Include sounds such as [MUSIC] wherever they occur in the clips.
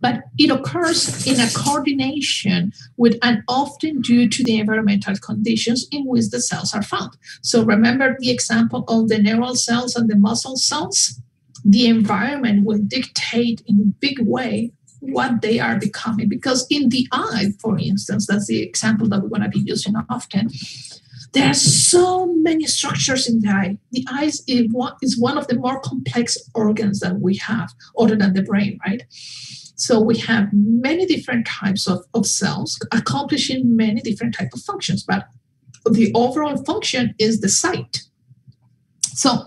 But it occurs in a coordination with and often due to the environmental conditions in which the cells are found. So remember the example of the neural cells and the muscle cells? The environment will dictate in a big way what they are becoming. Because in the eye, for instance, that's the example that we're going to be using often, there are so many structures in the eye. The eye is one of the more complex organs that we have, other than the brain, right? So we have many different types of, of cells accomplishing many different types of functions, but the overall function is the sight. So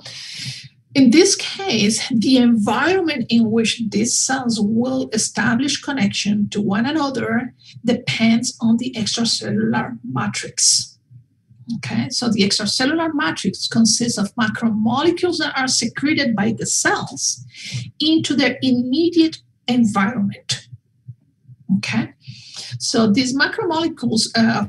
in this case, the environment in which these cells will establish connection to one another depends on the extracellular matrix. Okay, so the extracellular matrix consists of macromolecules that are secreted by the cells into their immediate environment. Okay, so these macromolecules uh,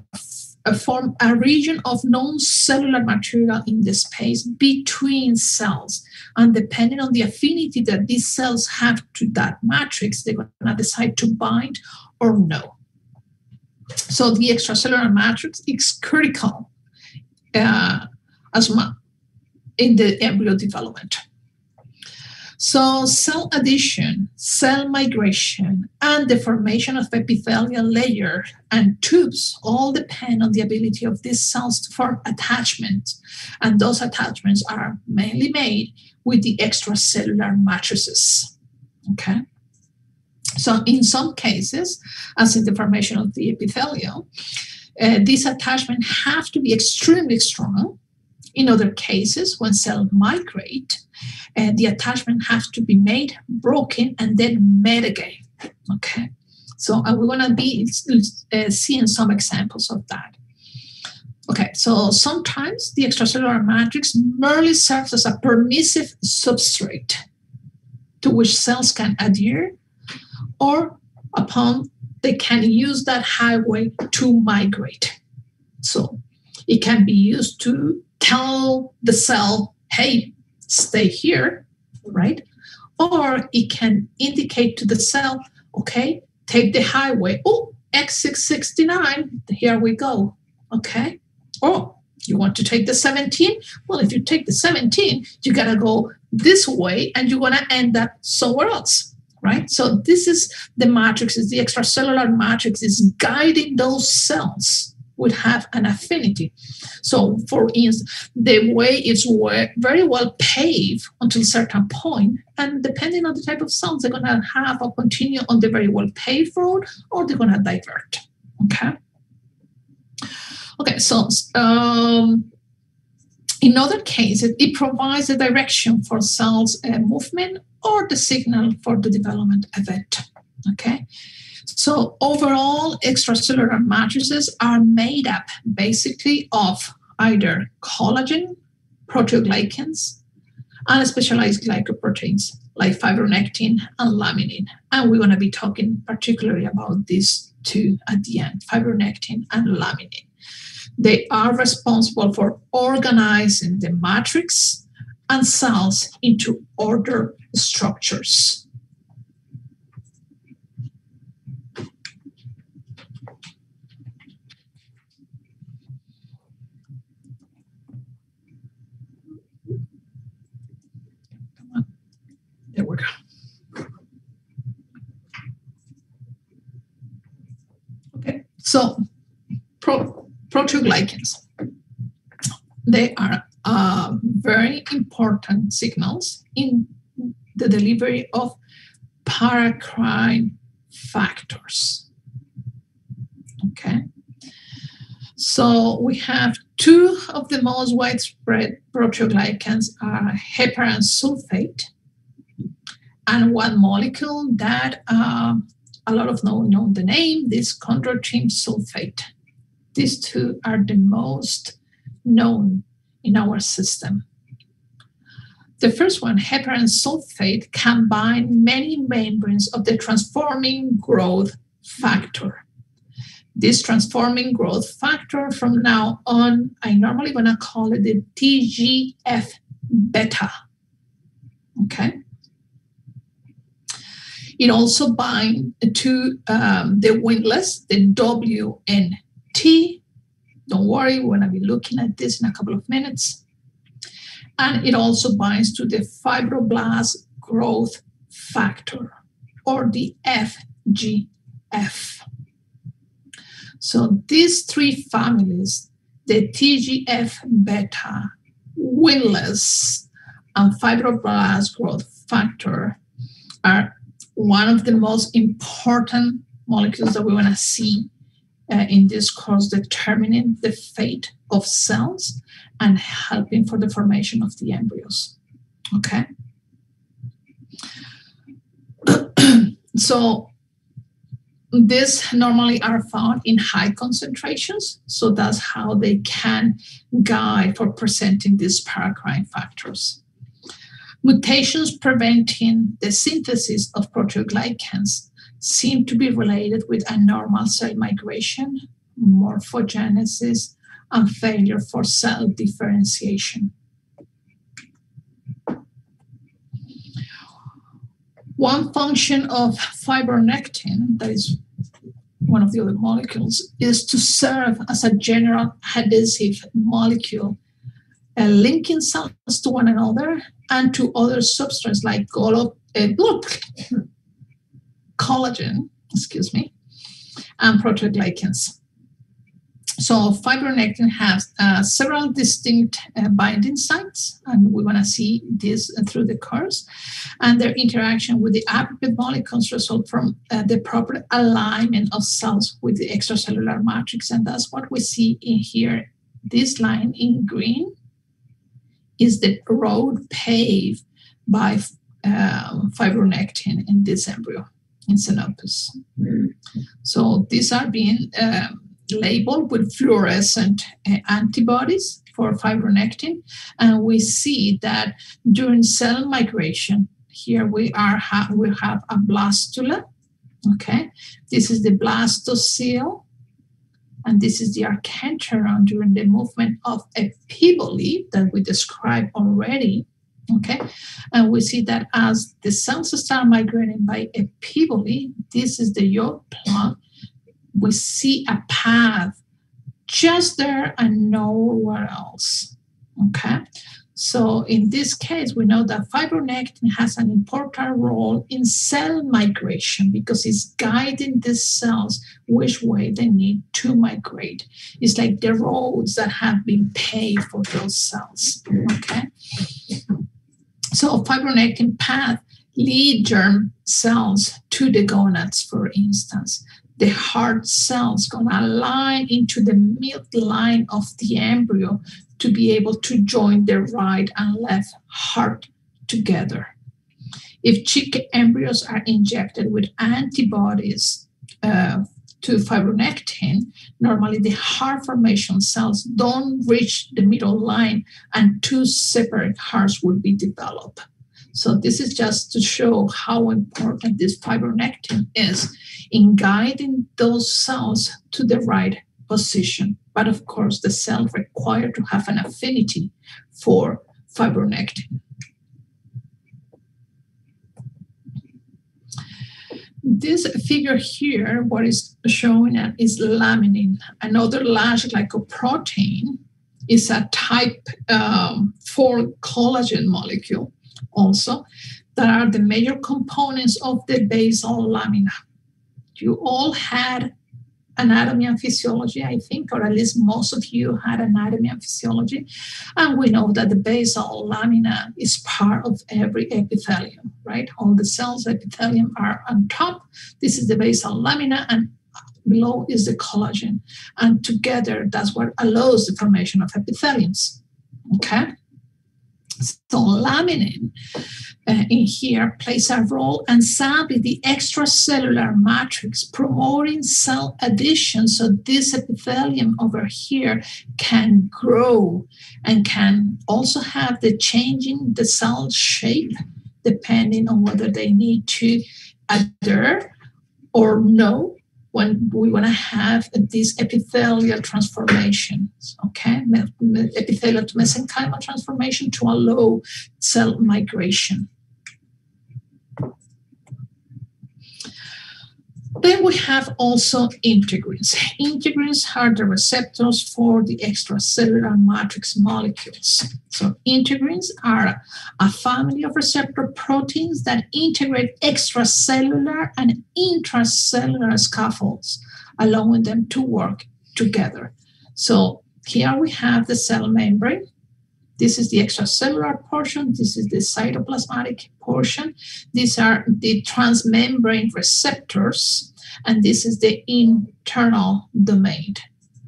uh, form a region of non-cellular material in the space between cells. And depending on the affinity that these cells have to that matrix, they're going to decide to bind or no. So the extracellular matrix is critical uh, as well in the embryo development. So cell adhesion, cell migration, and the formation of epithelial layer and tubes all depend on the ability of these cells to form attachments. And those attachments are mainly made with the extracellular matrices. Okay. So in some cases, as in the formation of the epithelium, uh, these attachments have to be extremely strong. In other cases, when cells migrate, uh, the attachment has to be made, broken, and then made again. Okay, so uh, we're gonna be uh, seeing some examples of that. Okay, so sometimes the extracellular matrix merely serves as a permissive substrate to which cells can adhere, or upon they can use that highway to migrate. So it can be used to tell the cell, hey, stay here, right? Or it can indicate to the cell, okay, take the highway. Oh, X669, here we go. Okay. Oh, you want to take the 17? Well, if you take the 17, you got to go this way and you're going to end up somewhere else, right? So this is the matrix, is the extracellular matrix is guiding those cells would have an affinity. So, for instance, the way is very well paved until certain point, and depending on the type of cells, they're going to have or continue on the very well paved road, or they're going to divert. Okay. Okay, so um, in other cases, it provides a direction for cells' uh, movement or the signal for the development event. Okay, so overall, extracellular matrices are made up basically of either collagen, proteoglycans, and specialized glycoproteins like fibronectin and laminin. And we're going to be talking particularly about these two at the end, fibronectin and laminin. They are responsible for organizing the matrix and cells into order structures. There we go. Okay, so pro, proteoglycans, they are uh, very important signals in the delivery of paracrine factors. Okay. So we have two of the most widespread proteoglycans are heparan sulfate and one molecule that um, a lot of know, know the name, this chondroitin sulfate. These two are the most known in our system. The first one, heparan sulfate, can bind many membranes of the transforming growth factor. This transforming growth factor, from now on, I normally want to call it the TGF beta. Okay. It also binds to um, the Wingless, the W and T. Don't worry, we're going to be looking at this in a couple of minutes. And it also binds to the fibroblast growth factor or the FGF. So these three families, the TGF beta, Wingless, and fibroblast growth factor are one of the most important molecules that we want to see uh, in this course determining the fate of cells and helping for the formation of the embryos. Okay. [CLEARS THROAT] so these normally are found in high concentrations, so that's how they can guide for presenting these paracrine factors. Mutations preventing the synthesis of proteoglycans seem to be related with abnormal cell migration, morphogenesis, and failure for cell differentiation. One function of fibronectin, that is one of the other molecules, is to serve as a general adhesive molecule, uh, linking cells to one another and to other substrates like uh, collagen, excuse me, and proteoglycans. So fibronectin has uh, several distinct uh, binding sites, and we want to see this through the course. And their interaction with the appropriate molecules result from uh, the proper alignment of cells with the extracellular matrix, and that's what we see in here. This line in green is the road paved by uh, fibronectin in this embryo in Xenopus. Mm. So these are being um, labeled with fluorescent uh, antibodies for fibronectin. And we see that during cell migration, here we are ha- we have a blastula. Okay, this is the blastocele, and this is the archenteron during the movement of epiboly that we described already. Okay, and we see that as the cells start migrating by epiboly, this is the yolk plug we see a path just there and nowhere else. Okay. So in this case, we know that fibronectin has an important role in cell migration because it's guiding the cells which way they need to migrate. It's like the roads that have been paved for those cells. Okay. So fibronectin path lead germ cells to the gonads, for instance the heart cells gonna line into the midline of the embryo to be able to join the right and left heart together. If chick embryos are injected with antibodies uh, to fibronectin, normally the heart formation cells don't reach the middle line and two separate hearts will be developed. So this is just to show how important this fibronectin is in guiding those cells to the right position. But of course, the cell required to have an affinity for fibronectin. This figure here, what is showing is laminin, another large glycoprotein is a type um, 4 collagen molecule also that are the major components of the basal lamina. You all had anatomy and physiology, I think, or at least most of you had anatomy and physiology. And we know that the basal lamina is part of every epithelium, right? All the cells epithelium are on top. This is the basal lamina, and below is the collagen. And together, that's what allows the formation of epitheliums. Okay? So laminin uh, in here plays a role, and sadly, the extracellular matrix promoting cell adhesion. So this epithelium over here can grow and can also have the changing the cell shape depending on whether they need to adhere or no when we want to have these epithelial transformations, okay, epithelial to mesenchymal transformation to allow cell migration. Then we have also integrins. Integrins are the receptors for the extracellular matrix molecules. So integrins are a family of receptor proteins that integrate extracellular and intracellular scaffolds, allowing them to work together. So here we have the cell membrane. This is the extracellular portion. This is the cytoplasmatic portion. These are the transmembrane receptors, and this is the internal domain.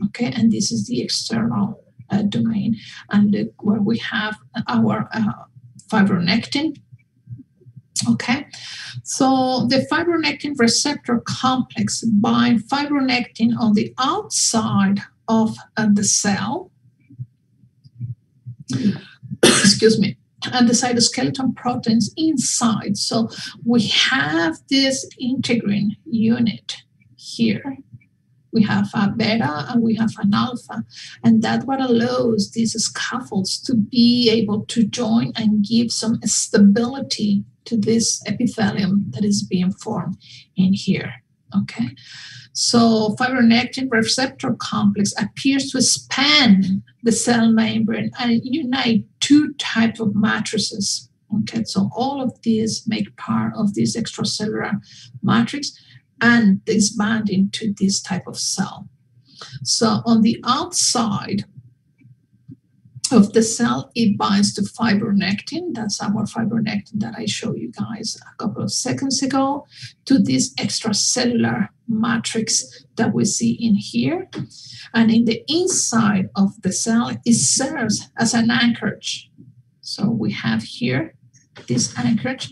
Okay, and this is the external uh, domain, and where we have our uh, fibronectin. Okay, so the fibronectin receptor complex bind fibronectin on the outside of uh, the cell. Excuse me. And the cytoskeleton proteins inside. So we have this integrin unit here. We have a beta and we have an alpha. And that what allows these scaffolds to be able to join and give some stability to this epithelium that is being formed in here. Okay. So fibronectin receptor complex appears to span the cell membrane and unite two types of matrices. Okay, so all of these make part of this extracellular matrix and is bound into this type of cell. So on the outside, of the cell, it binds to fibronectin. That's our fibronectin that I showed you guys a couple of seconds ago, to this extracellular matrix that we see in here. And in the inside of the cell, it serves as an anchorage. So we have here this anchorage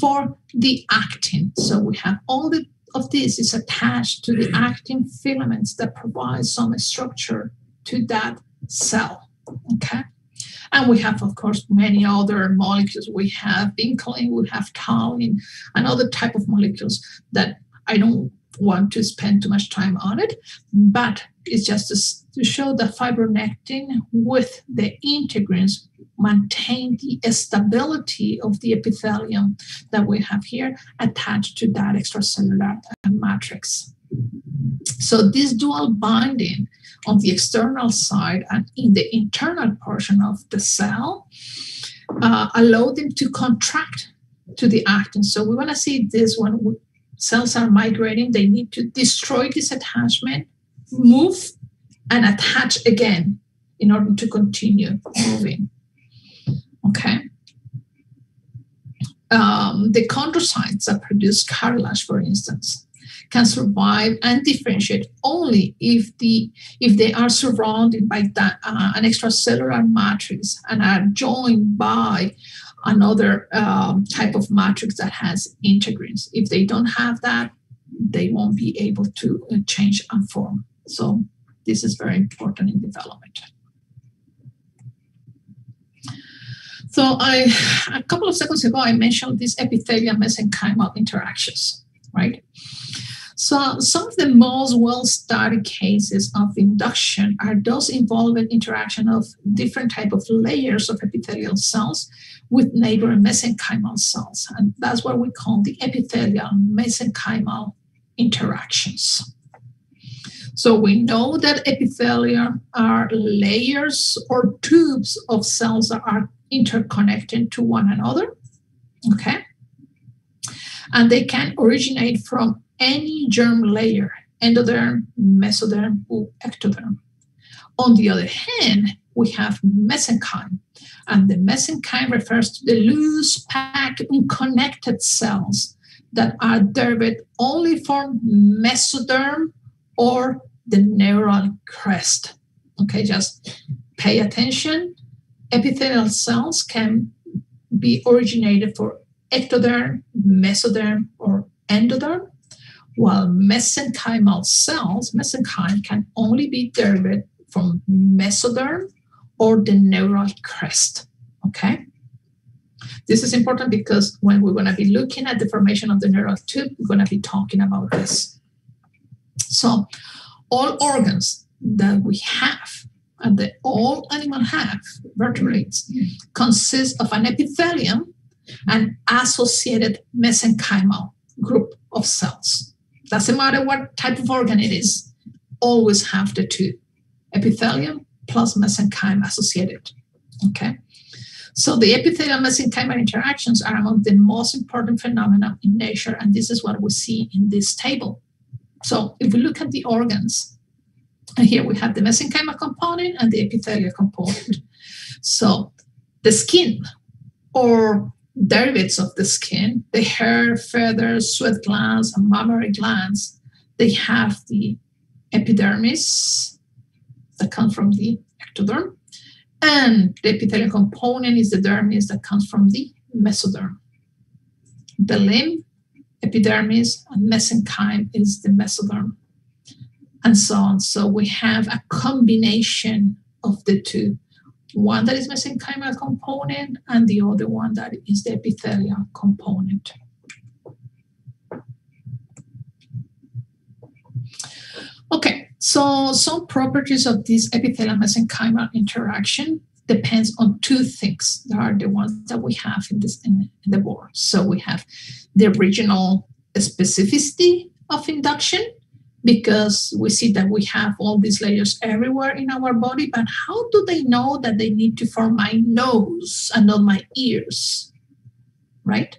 for the actin. So we have all the, of this is attached to the actin filaments that provide some structure to that cell. Okay. And we have, of course, many other molecules. We have vinculin, we have talin, and other type of molecules that I don't want to spend too much time on it, but it's just to, to show that fibronectin with the integrins maintain the stability of the epithelium that we have here attached to that extracellular uh, matrix. So this dual binding on the external side and in the internal portion of the cell uh, allow them to contract to the actin. So we want to see this when cells are migrating, they need to destroy this attachment, move, and attach again in order to continue moving. Okay. Um, the chondrocytes that produce cartilage, for instance, can survive and differentiate only if the if they are surrounded by that, uh, an extracellular matrix and are joined by another um, type of matrix that has integrins. If they don't have that, they won't be able to uh, change and form. So this is very important in development. So I, a couple of seconds ago, I mentioned these epithelial mesenchymal interactions, right? So some of the most well-studied cases of induction are those involving interaction of different type of layers of epithelial cells with neighboring mesenchymal cells. And that's what we call the epithelial mesenchymal interactions. So we know that epithelia are layers or tubes of cells that are interconnected to one another. Okay. And they can originate from any germ layer, endoderm, mesoderm, or ectoderm. On the other hand, we have mesenchyme, and the mesenchyme refers to the loose, packed, unconnected cells that are derived only from mesoderm or the neural crest. Okay, just pay attention. Epithelial cells can be originated for ectoderm, mesoderm, or endoderm, while mesenchymal cells, mesenchyme can only be derived from mesoderm or the neural crest. Okay? This is important because when we're going to be looking at the formation of the neural tube, we're going to be talking about this. So, all organs that we have and that all animals have, vertebrates, consist of an epithelium and associated mesenchymal group of cells. Doesn't matter what type of organ it is, always have the two epithelium plus mesenchyme associated. Okay. So the epithelial mesenchymal interactions are among the most important phenomena in nature, and this is what we see in this table. So if we look at the organs, and here we have the mesenchymal component and the epithelial component. So the skin or derivatives of the skin, the hair, feathers, sweat glands, and mammary glands, they have the epidermis that comes from the ectoderm, and the epithelial component is the dermis that comes from the mesoderm. The limb, epidermis, and mesenchyme is the mesoderm, and so on. So we have a combination of the two one that is mesenchymal component and the other one that is the epithelial component. Okay, so some properties of this epithelial mesenchymal interaction depends on two things. There are the ones that we have in this in, in the board. So we have the regional specificity of induction because we see that we have all these layers everywhere in our body. But how do they know that they need to form my nose and not my ears? Right?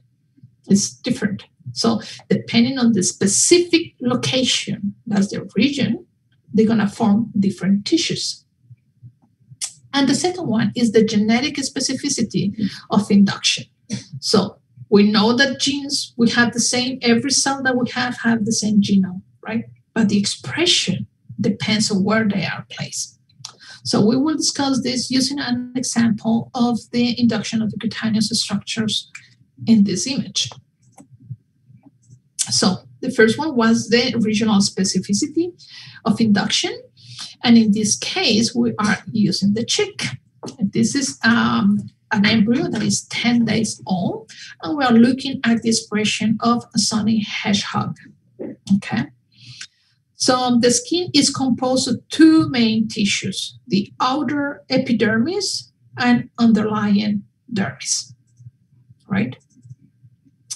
It's different. So, depending on the specific location, that's the region, they're going to form different tissues. And the second one is the genetic specificity of induction. So, we know that genes, we have the same, every cell that we have have the same genome, right? But the expression depends on where they are placed. So we will discuss this using an example of the induction of the cutaneous structures in this image. So the first one was the regional specificity of induction. And in this case, we are using the chick. This is um, an embryo that is 10 days old, and we are looking at the expression of a Sonic hedgehog. Okay. So um, the skin is composed of two main tissues, the outer epidermis and underlying dermis, right?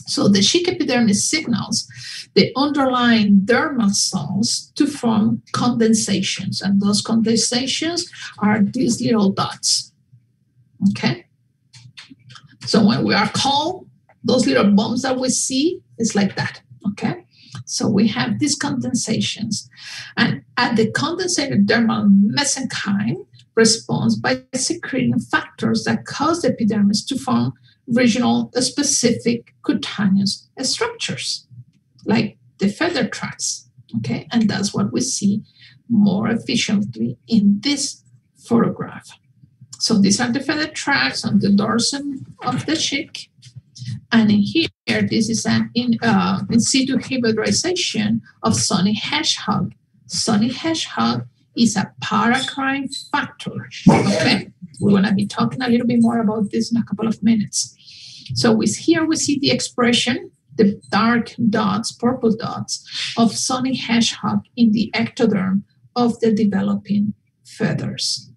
So the chic epidermis signals the underlying dermal cells to form condensations, and those condensations are these little dots. Okay? So when we are cold, those little bumps that we see is like that. Okay? So we have these condensations. And at the condensated dermal mesenchyme responds by secreting factors that cause the epidermis to form regional specific cutaneous structures, like the feather tracts. Okay, and that's what we see more efficiently in this photograph. So these are the feather tracts on the dorsum of the chick. And in here, this is an in, uh, in situ hybridization of Sonic hedgehog. Sonic hedgehog is a paracrine factor. Okay, we're going to be talking a little bit more about this in a couple of minutes. So with here we see the expression, the dark dots, purple dots of Sonic hedgehog in the ectoderm of the developing feathers.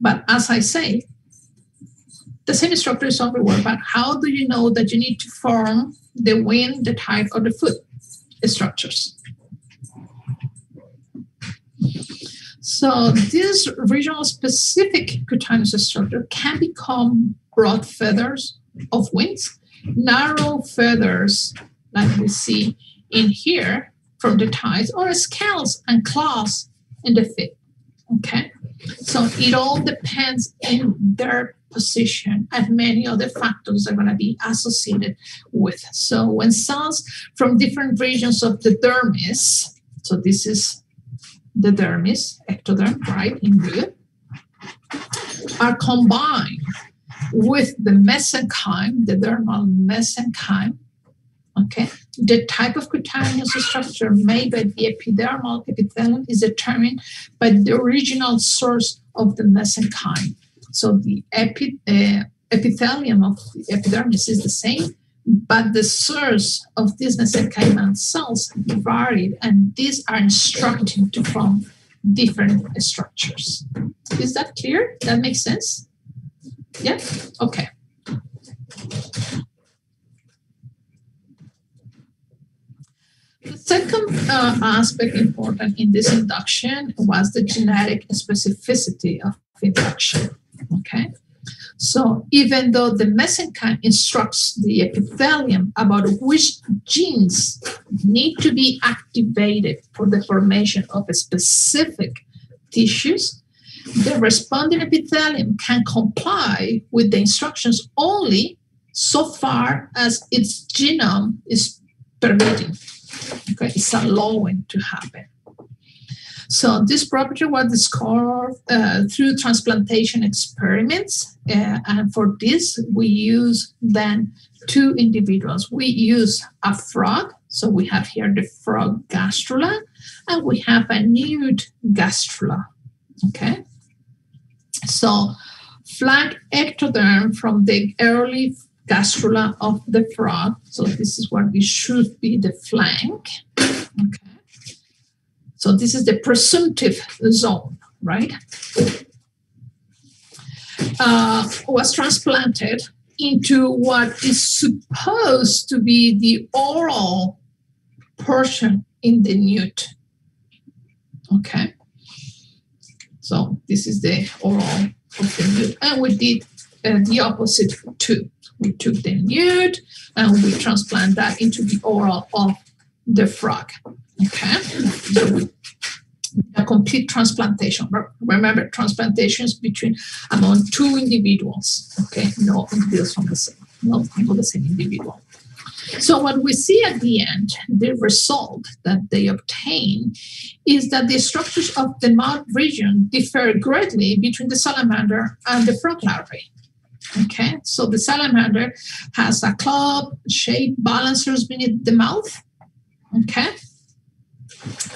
But as I say, the same structure is everywhere, but how do you know that you need to form the wing, the type, or the foot structures? So this regional specific cutaneous structure can become broad feathers of wings, narrow feathers like we see in here from the thighs, or scales and claws in the feet. Okay, so it all depends in their position and many other factors are going to be associated with. So when cells from different regions of the dermis, so this is the dermis, ectoderm, right, in blue, are combined with the mesenchyme, the dermal mesenchyme, okay, the type of cutaneous structure made by the epidermal epithelium is determined by the original source of the mesenchyme. So the epi, uh, epithelium of the epidermis is the same, but the source of these mesenchymal cells varied, and these are instructing to form different structures. Is that clear? That makes sense? Yeah? Okay. The second uh, aspect important in this induction was the genetic specificity of induction. Okay. So even though the mesenchyme instructs the epithelium about which genes need to be activated for the formation of specific tissues, the responding epithelium can comply with the instructions only so far as its genome is permitting. Okay, it's allowing to happen. So this property was discovered uh, through transplantation experiments, uh, and for this we use then two individuals. We use a frog, so we have here the frog gastrula, and we have a newt gastrula. Okay, so flank ectoderm from the early gastrula of the frog. So this is what we should be the flank. Okay. So this is the presumptive zone, right? Uh, was transplanted into what is supposed to be the oral portion in the newt. Okay. So this is the oral of the newt. And we did uh, the opposite too. We took the newt and we transplant that into the oral of the frog. Okay, a complete transplantation. Remember, transplantations between among two individuals. Okay, no individuals from the same, not from the same individual. So what we see at the end, the result that they obtain is that the structures of the mouth region differ greatly between the salamander and the frog larvae. Okay, so the salamander has a club shaped balancers beneath the mouth. Okay,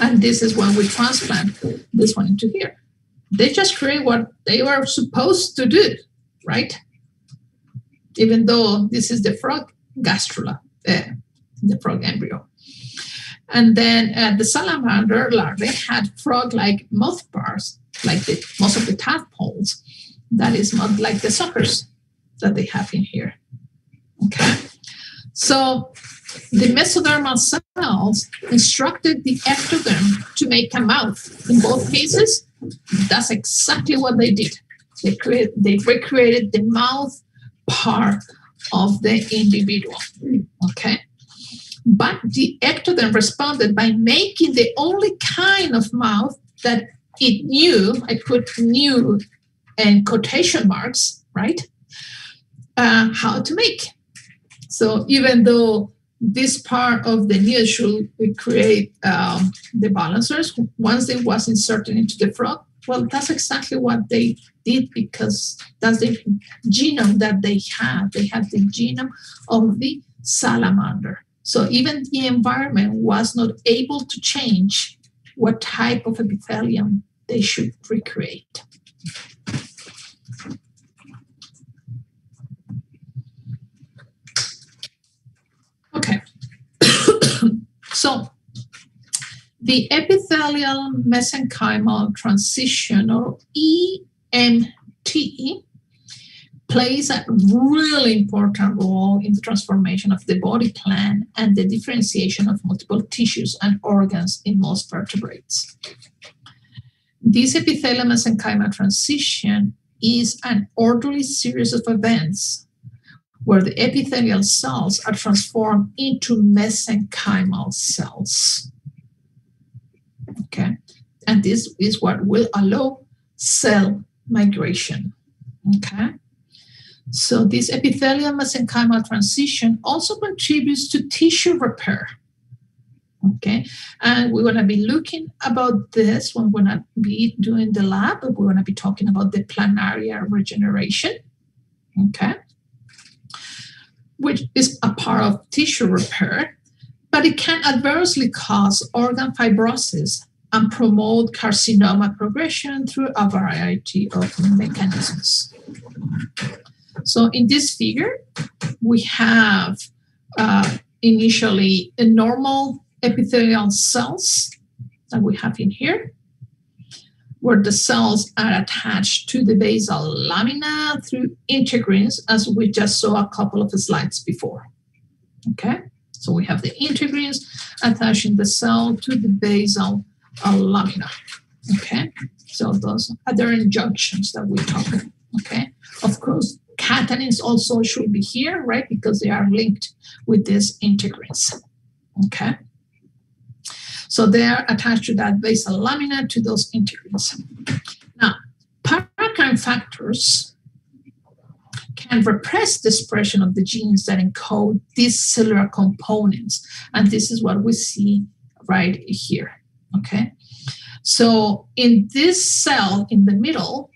and this is when we transplant this one into here. They just create what they were supposed to do, right? Even though this is the frog gastrula, uh, the frog embryo. And then uh, the salamander larvae had frog-like mouth bars, like the, most of the tadpoles. That is not like the suckers that they have in here. Okay. So the mesodermal cells instructed the ectoderm to make a mouth. In both cases, that's exactly what they did. They, create, they recreated the mouth part of the individual. Okay. But the ectoderm responded by making the only kind of mouth that it knew, I put new and quotation marks, right? Uh, how to make. So even though this part of the needle should create um, the balancers once they was inserted into the frog. Well, that's exactly what they did because that's the genome that they have. They have the genome of the salamander. So even the environment was not able to change what type of epithelium they should recreate. Okay. So the epithelial mesenchymal transition, or EMT, plays a really important role in the transformation of the body plan and the differentiation of multiple tissues and organs in most vertebrates. This epithelial mesenchymal transition is an orderly series of events where the epithelial cells are transformed into mesenchymal cells. Okay, and this is what will allow cell migration. Okay, so this epithelial mesenchymal transition also contributes to tissue repair. Okay, and we're going to be looking about this when we're going to be doing the lab. We're going to be talking about the planaria regeneration. Okay which is a part of tissue repair, but it can adversely cause organ fibrosis and promote carcinoma progression through a variety of mechanisms. So in this figure, we have uh, initially a normal epithelial cells that we have in here. Where the cells are attached to the basal lamina through integrins, as we just saw a couple of slides before. Okay, so we have the integrins attaching the cell to the basal uh, lamina. Okay, so those are the junctions that we talk. Okay, of course, catenins also should be here, right? Because they are linked with these integrins. Okay. So they are attached to that basal lamina to those integrins. Now, paracrine factors can repress the expression of the genes that encode these cellular components. And this is what we see right here. Okay. So in this cell in the middle,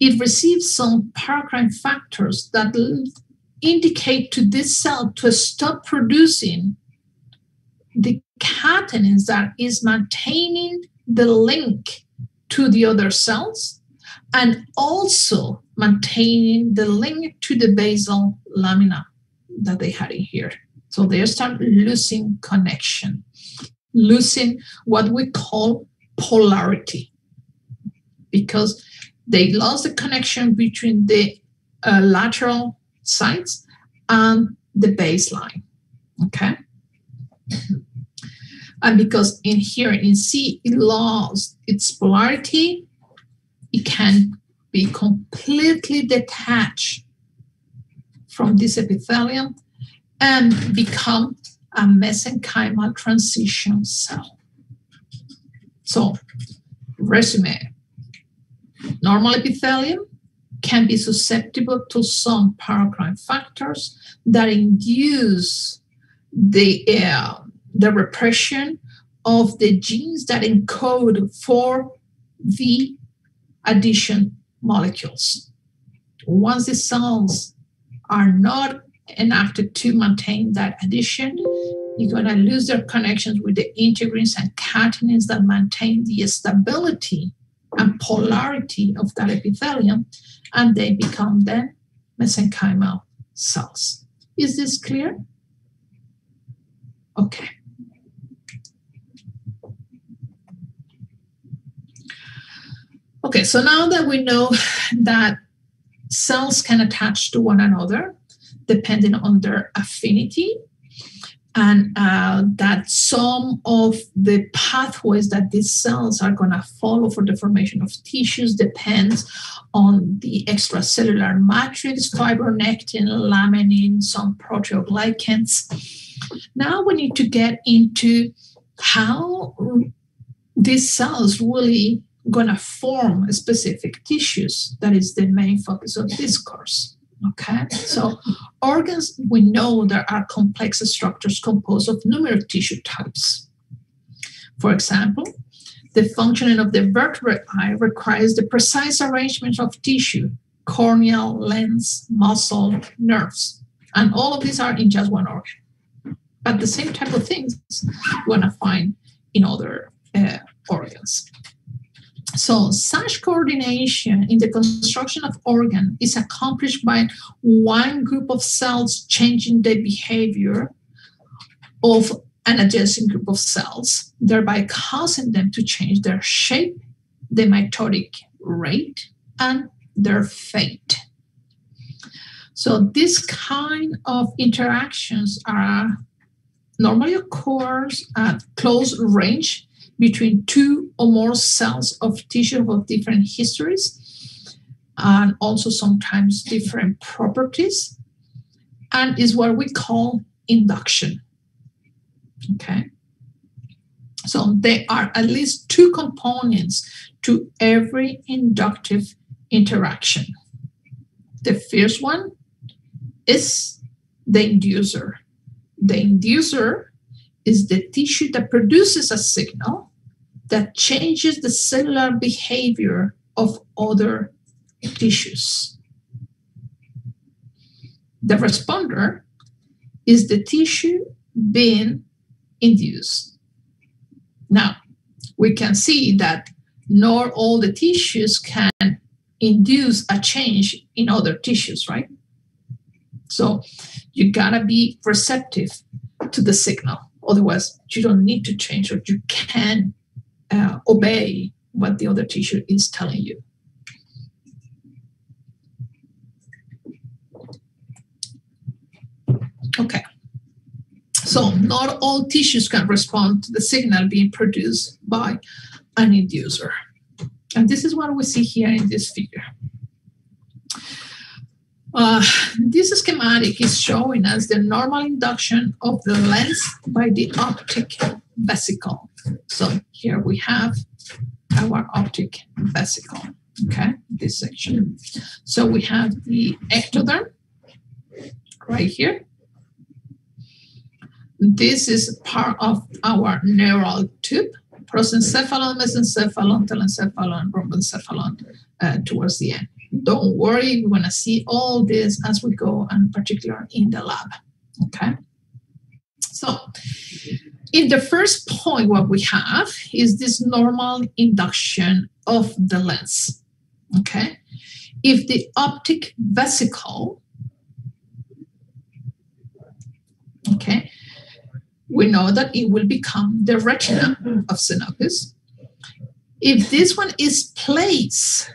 it receives some paracrine factors that indicate to this cell to stop producing the catenins that is maintaining the link to the other cells and also maintaining the link to the basal lamina that they had in here. So they start losing connection, losing what we call polarity, because they lost the connection between the uh, lateral sides and the baseline. Okay. And because in here in C, it lost its polarity, it can be completely detached from this epithelium and become a mesenchymal transition cell. So, resume normal epithelium can be susceptible to some paracrine factors that induce the uh, the repression of the genes that encode for the adhesion molecules. Once the cells are not enacted to maintain that addition, you're going to lose their connections with the integrins and catenins that maintain the stability and polarity of that epithelium, and they become then mesenchymal cells. Is this clear? Okay. Okay, so now that we know that cells can attach to one another depending on their affinity, and uh, that some of the pathways that these cells are going to follow for the formation of tissues depends on the extracellular matrix, fibronectin, laminin, some proteoglycans. Now we need to get into how these cells really going to form specific tissues. That is the main focus of this course. Okay, so organs, we know there are complex structures composed of numerous tissue types. For example, the functioning of the vertebrate eye requires the precise arrangement of tissue, corneal, lens, muscle, nerves, and all of these are in just one organ. But the same type of things you want to find in other uh, organs. So such coordination in the construction of organ is accomplished by one group of cells changing the behavior of an adjacent group of cells, thereby causing them to change their shape, the mitotic rate, and their fate. So this kind of interactions are normally occurs at close range between two or more cells of tissue of different histories and also sometimes different properties and is what we call induction. Okay? So there are at least two components to every inductive interaction. The first one is the inducer. The inducer is the tissue that produces a signal that changes the cellular behavior of other tissues. The responder is the tissue being induced. Now, we can see that not all the tissues can induce a change in other tissues, right? So you gotta be receptive to the signal. Otherwise, you don't need to change or you can uh, obey what the other tissue is telling you. Okay. So not all tissues can respond to the signal being produced by an inducer. And this is what we see here in this figure. Uh, this schematic is showing us the normal induction of the lens by the optic vesicle. So here we have our optic vesicle, okay, this section. So we have the ectoderm right here. This is part of our neural tube, prosencephalon, mesencephalon, telencephalon, rhombencephalon uh, towards the end. Don't worry, we're going to see all this as we go, and particular in the lab. Okay. So, in the first point, what we have is this normal induction of the lens. Okay. If the optic vesicle, okay, we know that it will become the retina of Xenopus. If this one is placed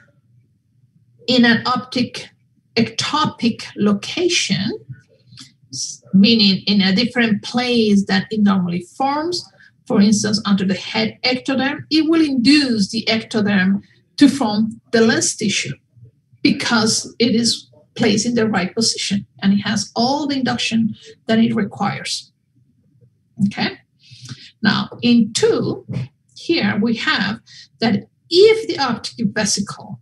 in an optic ectopic location, meaning in a different place that it normally forms, for instance, under the head ectoderm, it will induce the ectoderm to form the lens tissue because it is placed in the right position and it has all the induction that it requires. Okay? Now, in two, here we have that if the optic vesicle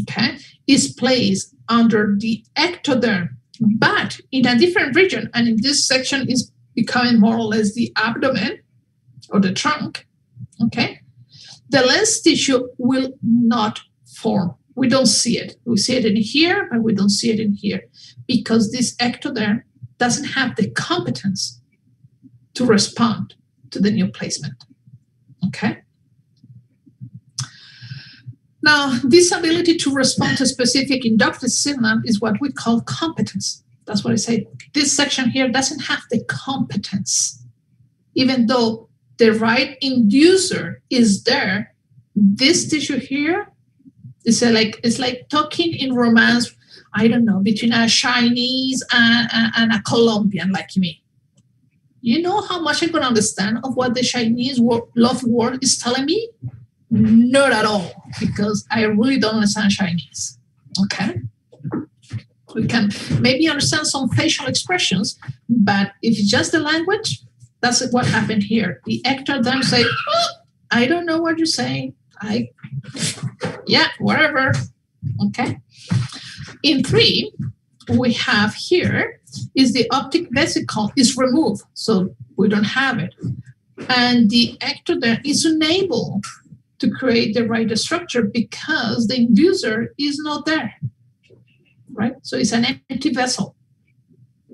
okay, is placed under the ectoderm, but in a different region. And in this section is becoming more or less the abdomen or the trunk, okay? The lens tissue will not form. We don't see it. We see it in here, but we don't see it in here because this ectoderm doesn't have the competence to respond to the new placement. Okay? Now, this ability to respond to specific inductive signal is what we call competence. That's what I say. This section here doesn't have the competence. Even though the right inducer is there, this tissue here is like it's like talking in romance, I don't know, between a Chinese and, and, and a Colombian like me. You know how much I can understand of what the Chinese love word is telling me? Not at all, because I really don't understand Chinese. Okay? We can maybe understand some facial expressions, but if it's just the language, that's what happened here. The ectoderm say, oh, I don't know what you're saying. I, yeah, whatever. Okay. In three, we have here is the optic vesicle is removed, so we don't have it. And the ectoderm is unable to create the right structure because the inducer is not there, right? So it's an empty vessel.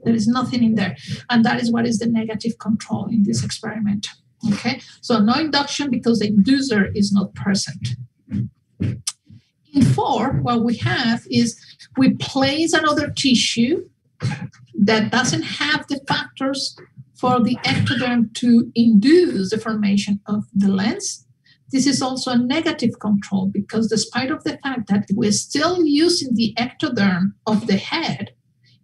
There is nothing in there. And that is what is the negative control in this experiment. Okay, so no induction because the inducer is not present. In four, what we have is we place another tissue that doesn't have the factors for the ectoderm to induce the formation of the lens this is also a negative control because despite of the fact that we're still using the ectoderm of the head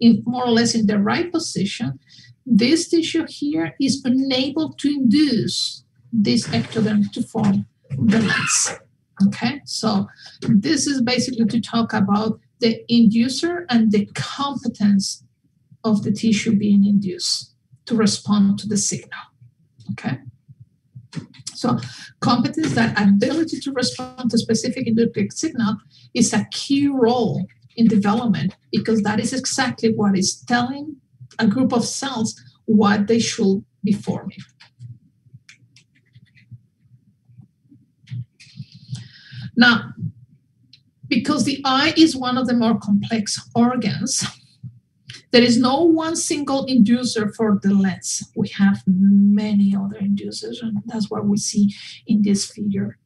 in more or less in the right position, this tissue here is unable to induce this ectoderm to form the lens. Okay, so this is basically to talk about the inducer and the competence of the tissue being induced to respond to the signal. Okay. So competence, that ability to respond to specific inductive signal is a key role in development because that is exactly what is telling a group of cells what they should be forming. Now, because the eye is one of the more complex organs, there is no one single inducer for the lens. We have many other inducers, and that's what we see in this figure.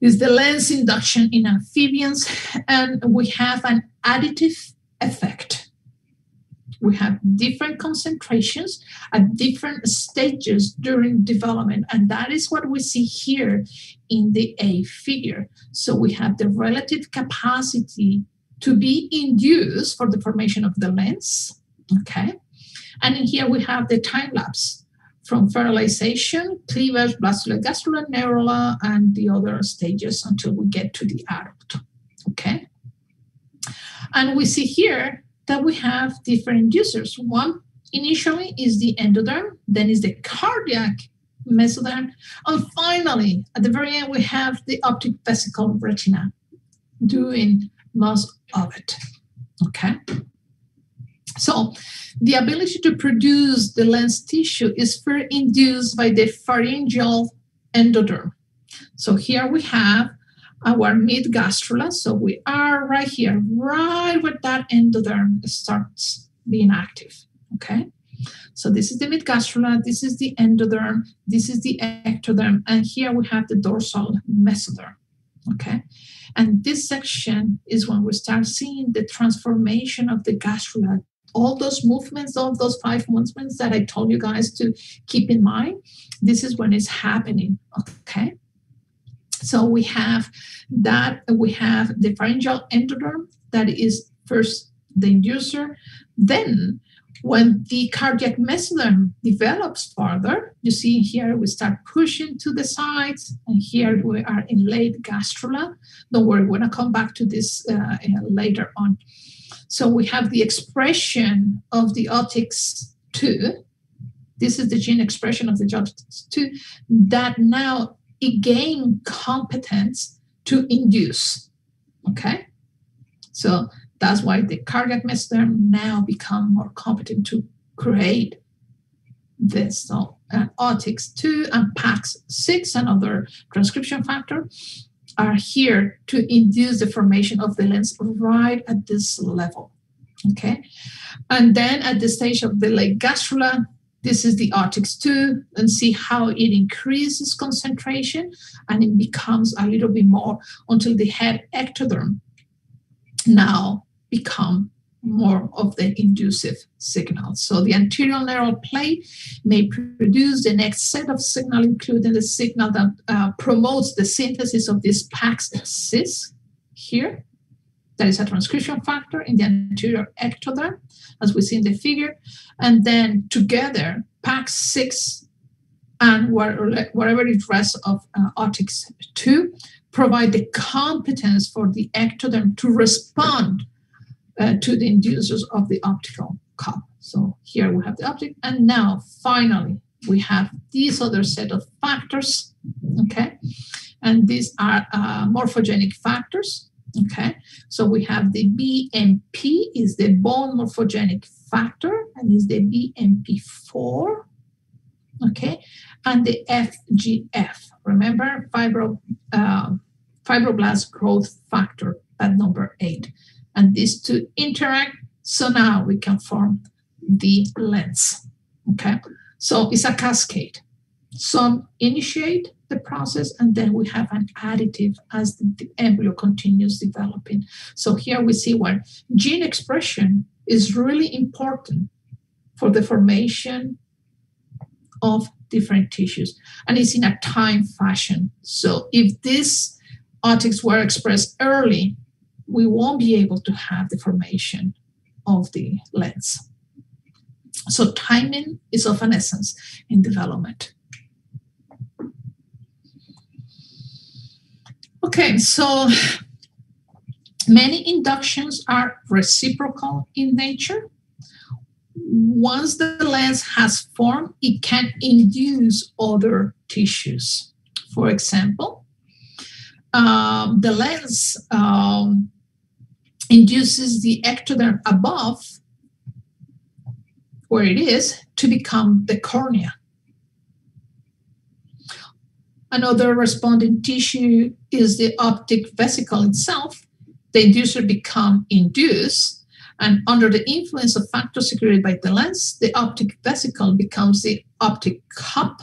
Is the lens induction in amphibians, and we have an additive effect. We have different concentrations at different stages during development, and that is what we see here in the A figure. So we have the relative capacity to be induced for the formation of the lens, okay? And in here we have the time lapse from fertilization, cleavage, blastula, gastrula, neurula, and the other stages until we get to the adult, okay? And we see here that we have different inducers. One initially is the endoderm, then is the cardiac mesoderm, and finally, at the very end, we have the optic vesicle retina doing most of it. Okay? So the ability to produce the lens tissue is first induced by the pharyngeal endoderm. So here we have our mid gastrula. So we are right here, right where that endoderm starts being active. Okay. So this is the mid gastrula, this is the endoderm, this is the ectoderm, and here we have the dorsal mesoderm. Okay. And this section is when we start seeing the transformation of the gastrula. All those movements, all those five movements that I told you guys to keep in mind, this is when it's happening. Okay. So we have that, we have the pharyngeal endoderm that is first the inducer. Then when the cardiac mesoderm develops further, you see here we start pushing to the sides, and here we are in late gastrula. Don't worry, we're going to come back to this uh, later on. So we have the expression of the OTX 2. This is the gene expression of the OTX 2 that now it gain competence to induce. Okay? So that's why the cardiac mesoderm now become more competent to create this. So uh, OTX2 and PAX6, another transcription factor, are here to induce the formation of the lens right at this level. Okay. And then at the stage of the late gastrula, this is the OTX2 and see how it increases concentration and it becomes a little bit more until the head ectoderm now become more of the inducive signal. So the anterior neural plate may produce the next set of signal, including the signal that uh, promotes the synthesis of this PAX-6 here. That is a transcription factor in the anterior ectoderm, as we see in the figure. And then together, PAX6 and whatever it rests of uh, OTX2 provide the competence for the ectoderm to respond uh, to the inducers of the optical cup. So here we have the optic, and now finally we have these other set of factors, okay? And these are uh, morphogenic factors, okay? So we have the BMP is the bone morphogenic factor, and is the BMP4, okay? And the FGF, remember fibro, uh, fibroblast growth factor at number eight and these two interact. So now we can form the lens. Okay, so it's a cascade. Some initiate the process, and then we have an additive as the embryo continues developing. So here we see where gene expression is really important for the formation of different tissues, and it's in a time fashion. So if these OTX were expressed early, we won't be able to have the formation of the lens. So timing is of an essence in development. Okay, so many inductions are reciprocal in nature. Once the lens has formed, it can induce other tissues. For example, um, the lens um, induces the ectoderm above where it is to become the cornea. Another responding tissue is the optic vesicle itself. The inducer become induced, and under the influence of factors secreted by the lens, the optic vesicle becomes the optic cup,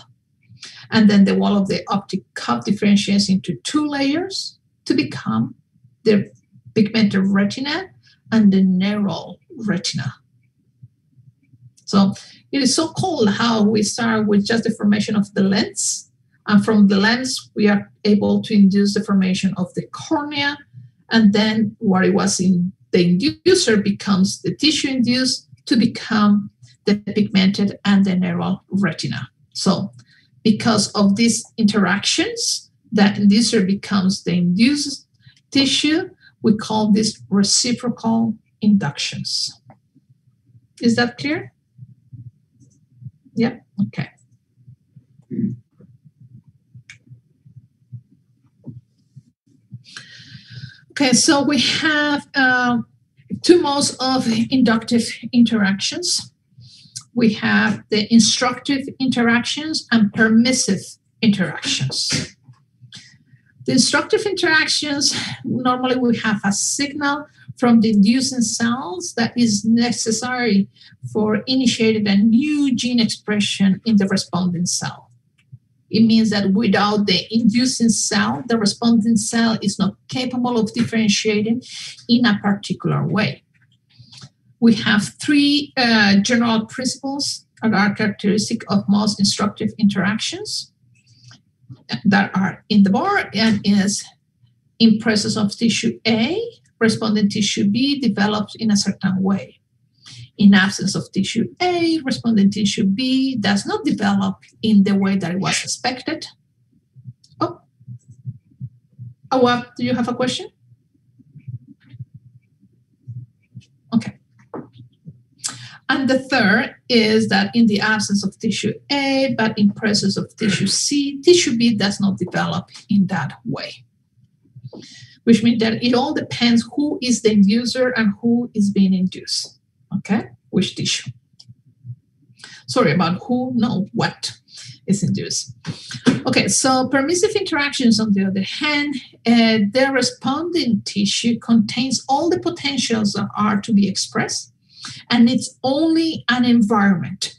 and then the wall of the optic cup differentiates into two layers to become the pigmented retina and the neural retina. So it is so cool how we start with just the formation of the lens. And from the lens, we are able to induce the formation of the cornea. And then what it was in the inducer becomes the tissue induced to become the pigmented and the neural retina. So because of these interactions, that inducer becomes the induced tissue. We call this reciprocal inductions. Is that clear? Yeah, okay. Okay, so we have uh, two modes of inductive interactions. We have the instructive interactions and permissive interactions. The instructive interactions, normally we have a signal from the inducing cells that is necessary for initiating a new gene expression in the responding cell. It means that without the inducing cell, the responding cell is not capable of differentiating in a particular way. We have three uh, general principles that are characteristic of most instructive interactions that are in the bar and is in presence of tissue A, responding tissue B develops in a certain way. In absence of tissue A, responding tissue B does not develop in the way that it was expected. Oh, oh do you have a question? Okay. And the third is that in the absence of tissue A, but in presence of tissue C, tissue B does not develop in that way. Which means that it all depends who is the inducer and who is being induced. Okay, which tissue. Sorry about who, no, what is induced. Okay, so permissive interactions, on the other hand, uh, the responding tissue contains all the potentials that are to be expressed and it's only an environment,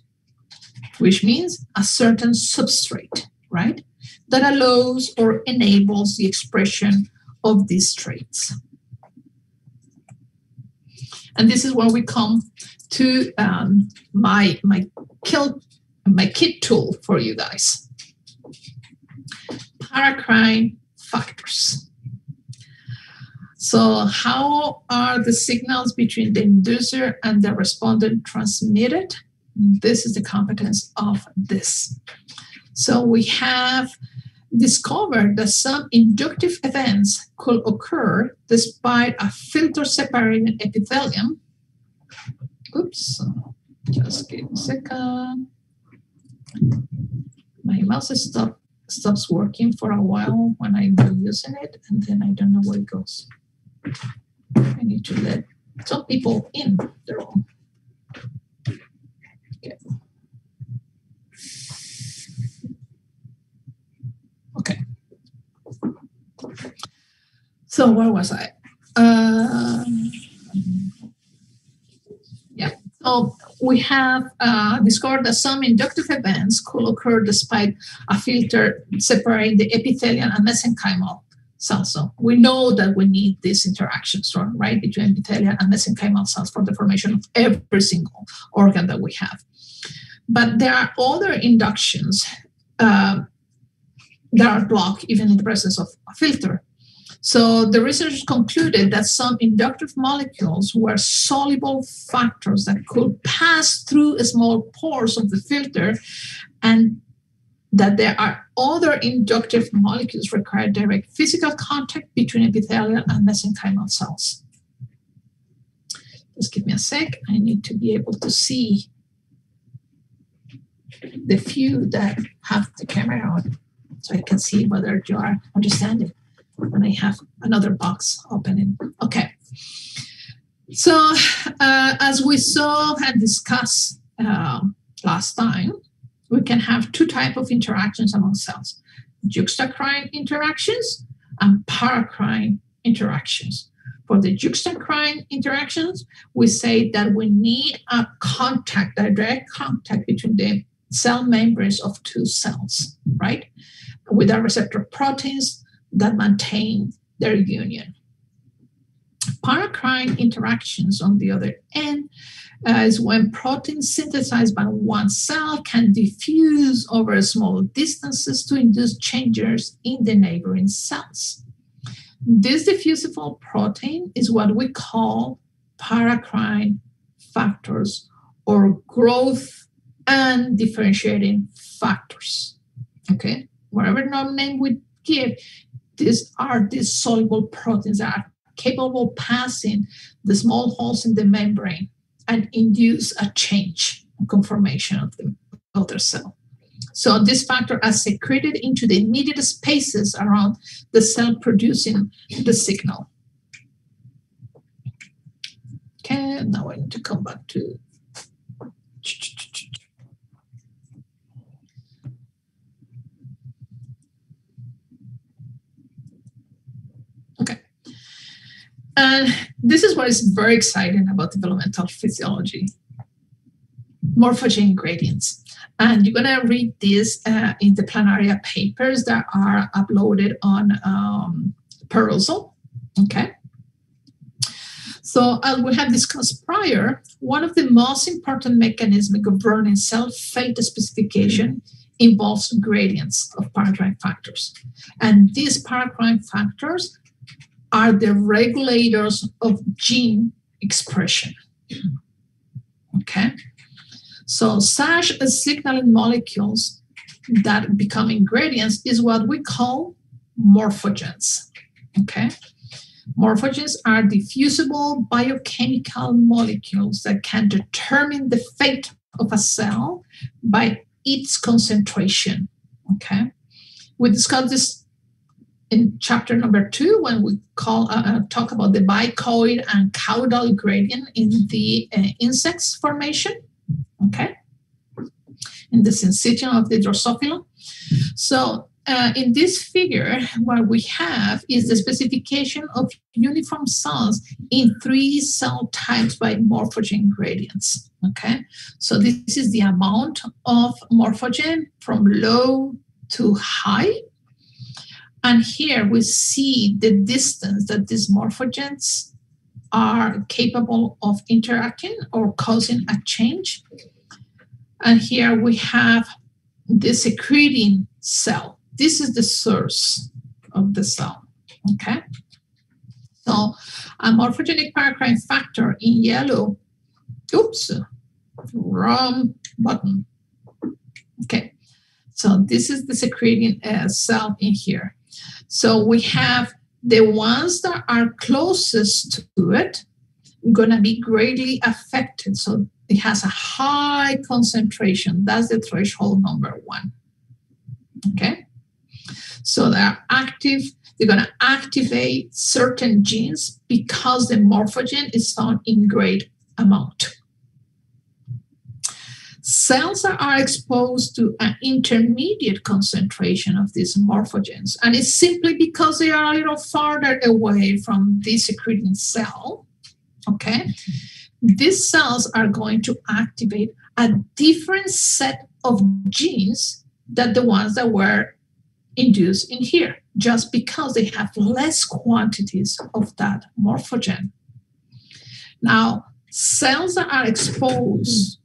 which means a certain substrate, right, that allows or enables the expression of these traits. And this is where we come to um, my my kill my kit tool for you guys. Paracrine factors. So, how are the signals between the inducer and the respondent transmitted? This is the competence of this. So, we have discovered that some inductive events could occur despite a filter separating epithelium. Oops, just give a second. My mouse stop, stops working for a while when I'm using it, and then I don't know where it goes. I need to let some people in the room. Okay. Okay. So where was I? Uh, yeah. So we have uh, discovered that some inductive events could occur despite a filter separating the epithelial and mesenchymal So we know that we need these interactions, right, between epithelial and mesenchymal cells for the formation of every single organ that we have. But there are other inductions uh, that are blocked even in the presence of a filter. So the researchers concluded that some inductive molecules were soluble factors that could pass through small pores of the filter and that there are other inductive molecules require direct physical contact between epithelial and mesenchymal cells. Just give me a sec. I need to be able to see the few that have the camera on so I can see whether you are understanding. And I have another box opening. Okay. So, uh, as we saw and discussed uh, last time, we can have two type of interactions among cells juxtacrine interactions and paracrine interactions. For the juxtacrine interactions we say that we need a contact direct contact between the cell membranes of two cells right? With our receptor proteins that maintain their union. Paracrine interactions, on the other end, uh, is when proteins synthesized by one cell can diffuse over small distances to induce changes in the neighboring cells. This diffusible protein is what we call paracrine factors or growth and differentiating factors. Okay, whatever name we give, these are these soluble proteins that are capable of passing the small holes in the membrane and induce a change, conformation of the other cell. So this factor are secreted into the immediate spaces around the cell producing the signal. Okay, now I need to come back to Okay. And this is what is very exciting about developmental physiology morphogen gradients. And you're going to read this uh, in the planaria papers that are uploaded on um, Perusall. Okay. So, as we have discussed prior, one of the most important mechanisms of governing cell fate specification involves gradients of paracrine factors. And these paracrine factors are the regulators of gene expression. Okay. So such signaling molecules that become ingredients is what we call morphogens. Okay. Morphogens are diffusible biochemical molecules that can determine the fate of a cell by its concentration. Okay. We discussed this in chapter number two when we call uh, uh talk about the bicoid and caudal gradient in the uh, insects formation okay, in the syncytium of the Drosophila. So uh, in this figure, what we have is the specification of uniform cells in three cell types by morphogen gradients. Okay, so this is the amount of morphogen from low to high. And here we see the distance that these morphogens are capable of interacting or causing a change. And here we have the secreting cell. This is the source of the cell. Okay. So a morphogenic paracrine factor in yellow. Oops, wrong button. Okay. So this is the secreting uh, cell in here. So we have the ones that are closest to it going to be greatly affected. So it has a high concentration. That's the threshold number one. Okay? So they're active, they're going to activate certain genes because the morphogen is found in great amount. Cells are exposed to an intermediate concentration of these morphogens, and it's simply because they are a little farther away from the secreting cell. Okay? these cells are going to activate a different set of genes than the ones that were induced in here, just because they have less quantities of that morphogen. Now, cells that are exposed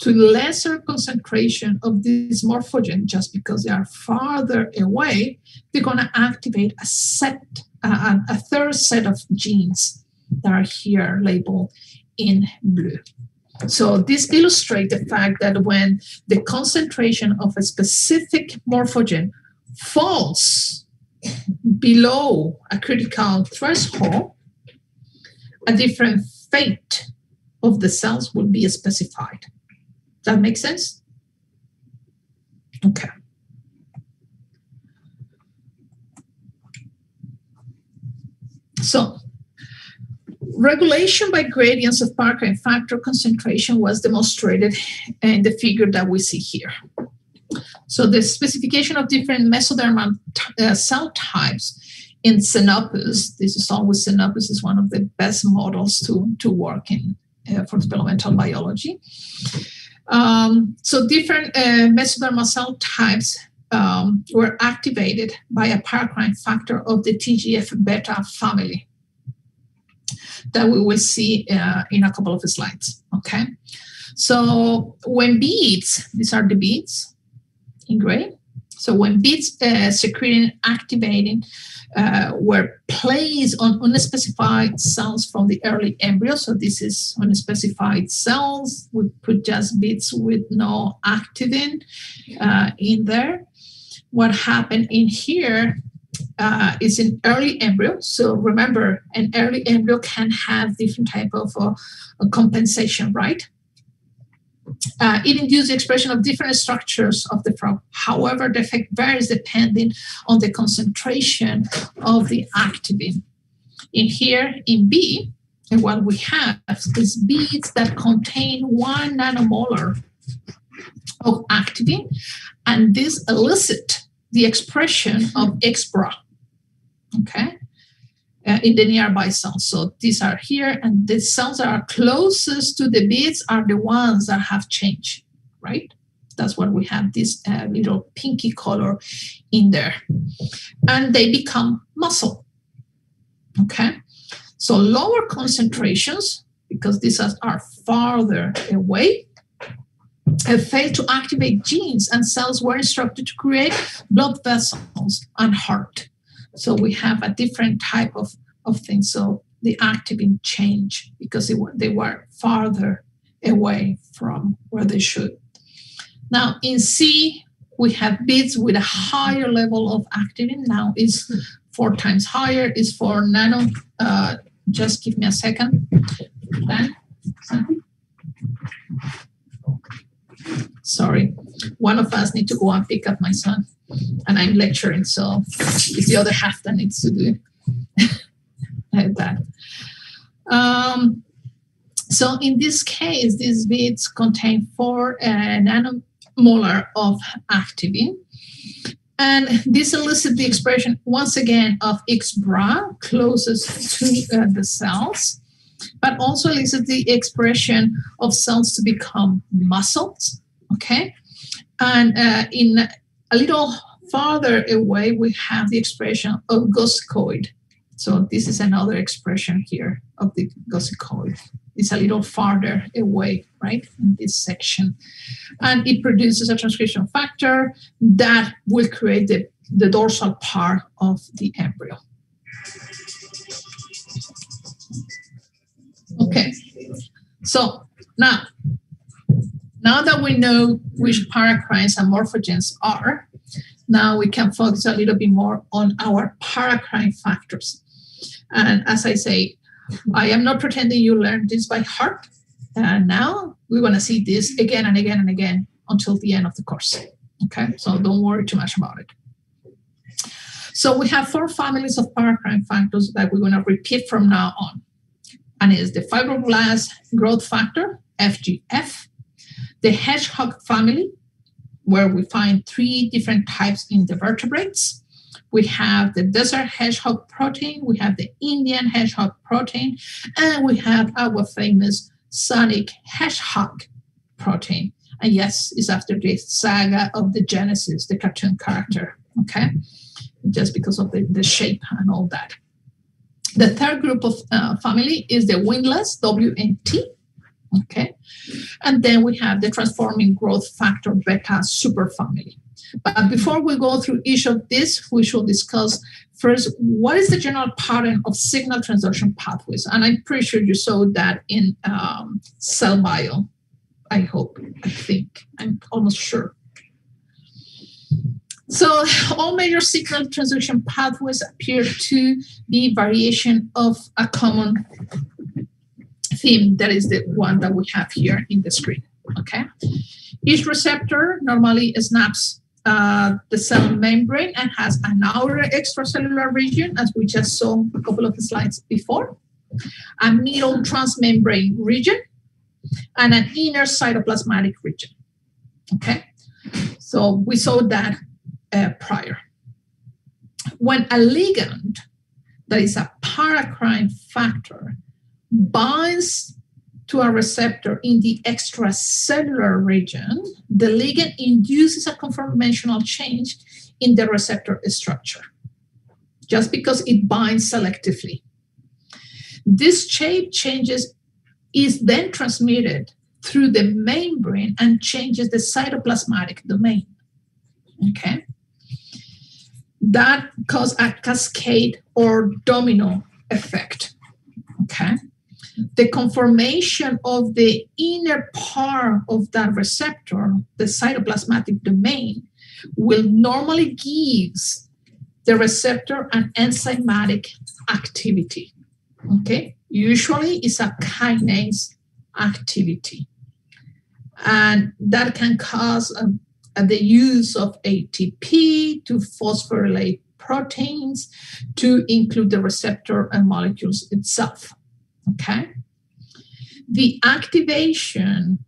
to lesser concentration of this morphogen just because they are farther away, they're going to activate a set, a third set of genes that are here labeled in blue. So this illustrates the fact that when the concentration of a specific morphogen falls below a critical threshold, a different fate of the cells will be specified. That makes sense? Okay. So regulation by gradients of paracrine factor concentration was demonstrated in the figure that we see here. So the specification of different mesodermal uh, cell types in Xenopus, this is always Xenopus is one of the best models to, to work in uh, for developmental biology. Um, so different uh, mesodermal cell types um, were activated by a paracrine factor of the TGF beta family. that we will see uh, in a couple of slides. Okay. So when beads, these are the beads in gray. So when beads uh, secreting, activin uh, were placed on unspecified cells from the early embryo. So this is unspecified cells. We put just beads with no activin uh, in there. What happened in here uh, is an early embryo. So remember, an early embryo can have different type of uh, compensation, right? Uh, it induces expression of different structures of the frog. However, the effect varies depending on the concentration of the activin. In here, in B, and what we have is beads that contain one nanomolar of activin, and this elicit the expression of XBRA. Okay, uh, in the nearby cells. So these are here, and the cells that are closest to the beads are the ones that have changed, right? That's why we have this uh, little pinky color in there. And they become muscle. Okay? So lower concentrations, because these are farther away, have failed to activate genes, and cells were instructed to create blood vessels and heart. So we have a different type of, of things. So the activin change because they were, they were farther away from where they should. Now in C, we have beads with a higher level of activin. Now is four times higher, is for nano. Uh, just give me a second. Then, Sorry, one of us need to go and pick up my son and I'm lecturing, so it's the other half that needs to do [LAUGHS] that. Um, so in this case, these beads contain four uh, nanomolar of activin. And this elicits the expression once again of XBRA closest to uh, the cells, but also elicits the expression of cells to become muscles. Okay, and uh, in a little farther away, we have the expression of goosecoid. So this is another expression here of the goosecoid. It's a little farther away, right, in this section. And it produces a transcription factor that will create the, the dorsal part of the embryo. Okay, so now now that we know which paracrines and morphogens are, now we can focus a little bit more on our paracrine factors. And as I say, I am not pretending you learned this by heart. And now we want to see this again and again and again until the end of the course. Okay, so don't worry too much about it. So we have four families of paracrine factors that we're going to repeat from now on. And it's the fibroblast growth factor, FGF, the hedgehog family, where we find three different types in the vertebrates. We have the desert hedgehog protein, we have the Indian hedgehog protein, and we have our famous Sonic hedgehog protein. And yes, it's after the Sega of the Genesis, the cartoon character, okay? Just because of the, the shape and all that. The third group of uh, family is the wingless, WNT, Okay. And then we have the transforming growth factor beta superfamily. But before we go through each of these, we should discuss first what is the general pattern of signal transduction pathways. And I'm pretty sure you saw that in um, cell bio. I hope, I think, I'm almost sure. So all major signal transduction pathways appear to be variation of a common theme that is the one that we have here in the screen. Okay. Each receptor normally snaps uh, the cell membrane and has an outer extracellular region, as we just saw a couple of slides before, a middle transmembrane region, and an inner cytoplasmatic region. Okay, so we saw that uh, prior. When a ligand that is a paracrine factor binds to a receptor in the extracellular region, the ligand induces a conformational change in the receptor structure just because it binds selectively. This shape changes is then transmitted through the membrane and changes the cytoplasmatic domain. Okay? That causes a cascade or domino effect. Okay? The conformation of the inner part of that receptor, the cytoplasmatic domain, will normally gives the receptor an enzymatic activity. Okay, usually it's a kinase activity, and that can cause um, uh, the use of ATP to phosphorylate proteins to include the receptor and molecules itself. Okay, the activation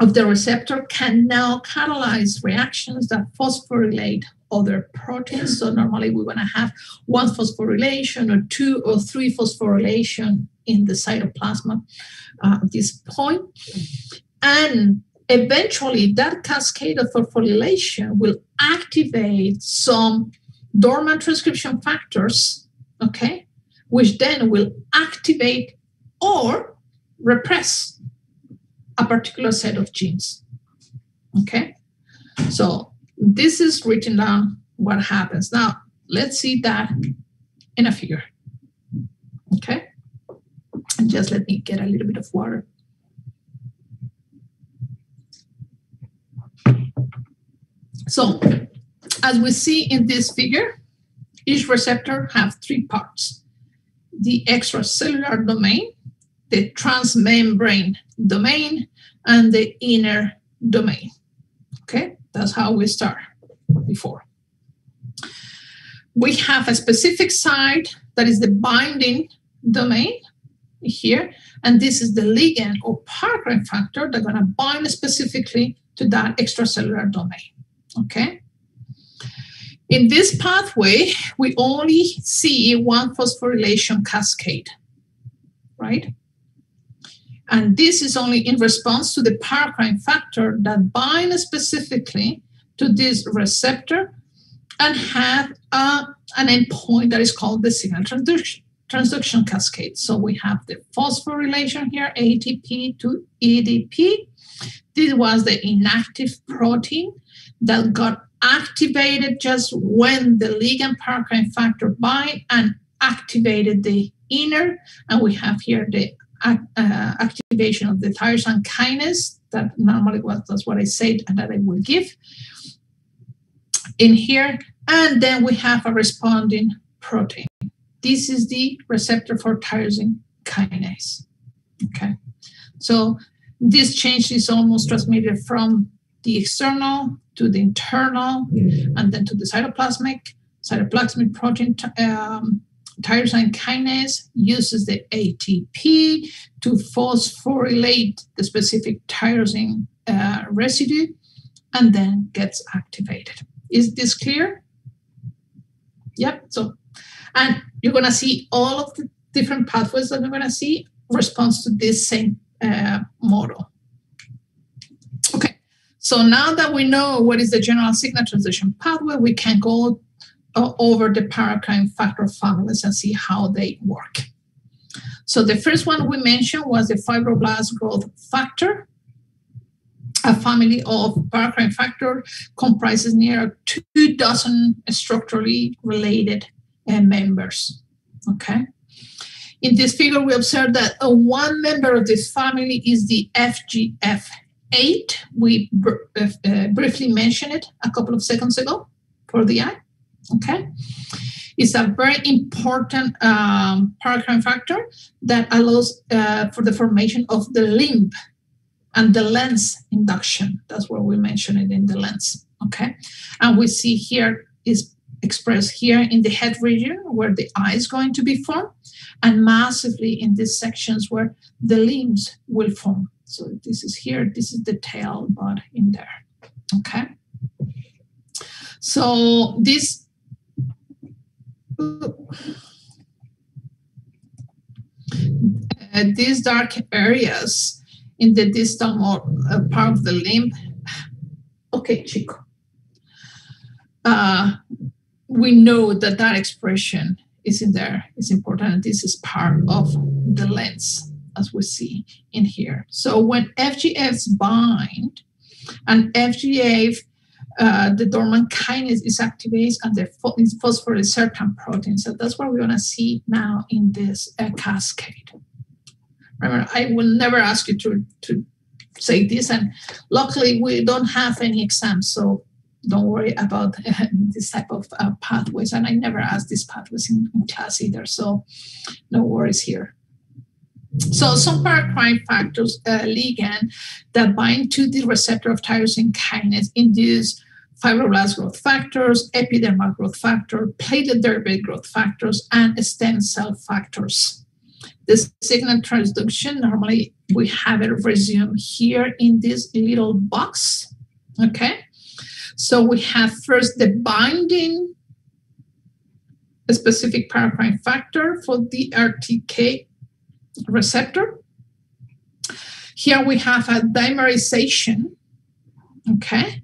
of the receptor can now catalyze reactions that phosphorylate other proteins. So normally we want to have one phosphorylation or two or three phosphorylation in the cytoplasm uh, at this point. And eventually that cascade of phosphorylation will activate some dormant transcription factors, okay, which then will activate or repress a particular set of genes. Okay? So this is written down what happens. Now, let's see that in a figure. Okay? And just let me get a little bit of water. So, as we see in this figure, each receptor have three parts. The extracellular domain, the transmembrane domain, and the inner domain. Okay, that's how we start before. We have a specific site that is the binding domain here, and this is the ligand or paracrine factor that's going to bind specifically to that extracellular domain. Okay. In this pathway, we only see one phosphorylation cascade, right? And this is only in response to the paracrine factor that binds specifically to this receptor and have an endpoint that is called the signal transduction, transduction cascade. So we have the phosphorylation here, ATP to ADP. This was the inactive protein that got activated just when the ligand paracrine factor bind and activated the inner. And we have here the uh, activation of the tyrosine kinase that normally was that's what I said and that I will give in here. And then we have a responding protein. This is the receptor for tyrosine kinase. Okay. So this change is almost transmitted from the external to the internal and then to the cytoplasmic cytoplasmic protein um, tyrosine kinase uses the ATP to phosphorylate the specific tyrosine uh, residue and then gets activated. Is this clear? Yep. So, and you're going to see all of the different pathways that we're going to see response to this same uh, model. So now that we know what is the general signal transition pathway, we can go uh, over the paracrine factor families and see how they work. So the first one we mentioned was the fibroblast growth factor. A family of paracrine factor comprises near two dozen structurally related uh, members. Okay. In this figure, we observe that uh, one member of this family is the FGF8. We br- uh, uh, briefly mentioned it a couple of seconds ago for the eye. Okay, it's a very important um, paracrine factor that allows uh, for the formation of the limb and the lens induction. That's where we mention it in the lens. Okay, and we see here is expressed here in the head region where the eye is going to be formed, and massively in these sections where the limbs will form. So this is here, this is the tail, but in there. Okay. So this uh, these dark areas in the distal uh, part of the limb. Okay, Chico. Uh, we know that that expression is in there. It's important. This is part of the lens as we see in here. So when FGFs bind and FGF, uh, the dormant kinase is activated and the phosphorylate certain protein. So that's what we're going to see now in this uh, cascade. Remember, I will never ask you to, to say this, and luckily we don't have any exams, so don't worry about uh, this type of uh, pathways. And I never asked these pathways in, in class either, so no worries here. So some paracrine factors, uh, ligand that bind to the receptor of tyrosine kinase induce fibroblast growth factors, epidermal growth factor, platelet derived growth factors, and stem cell factors. The signal transduction, normally we have it resume here in this little box, okay? So we have first the binding a specific paracrine factor for the RTK receptor. Here we have a dimerization, okay,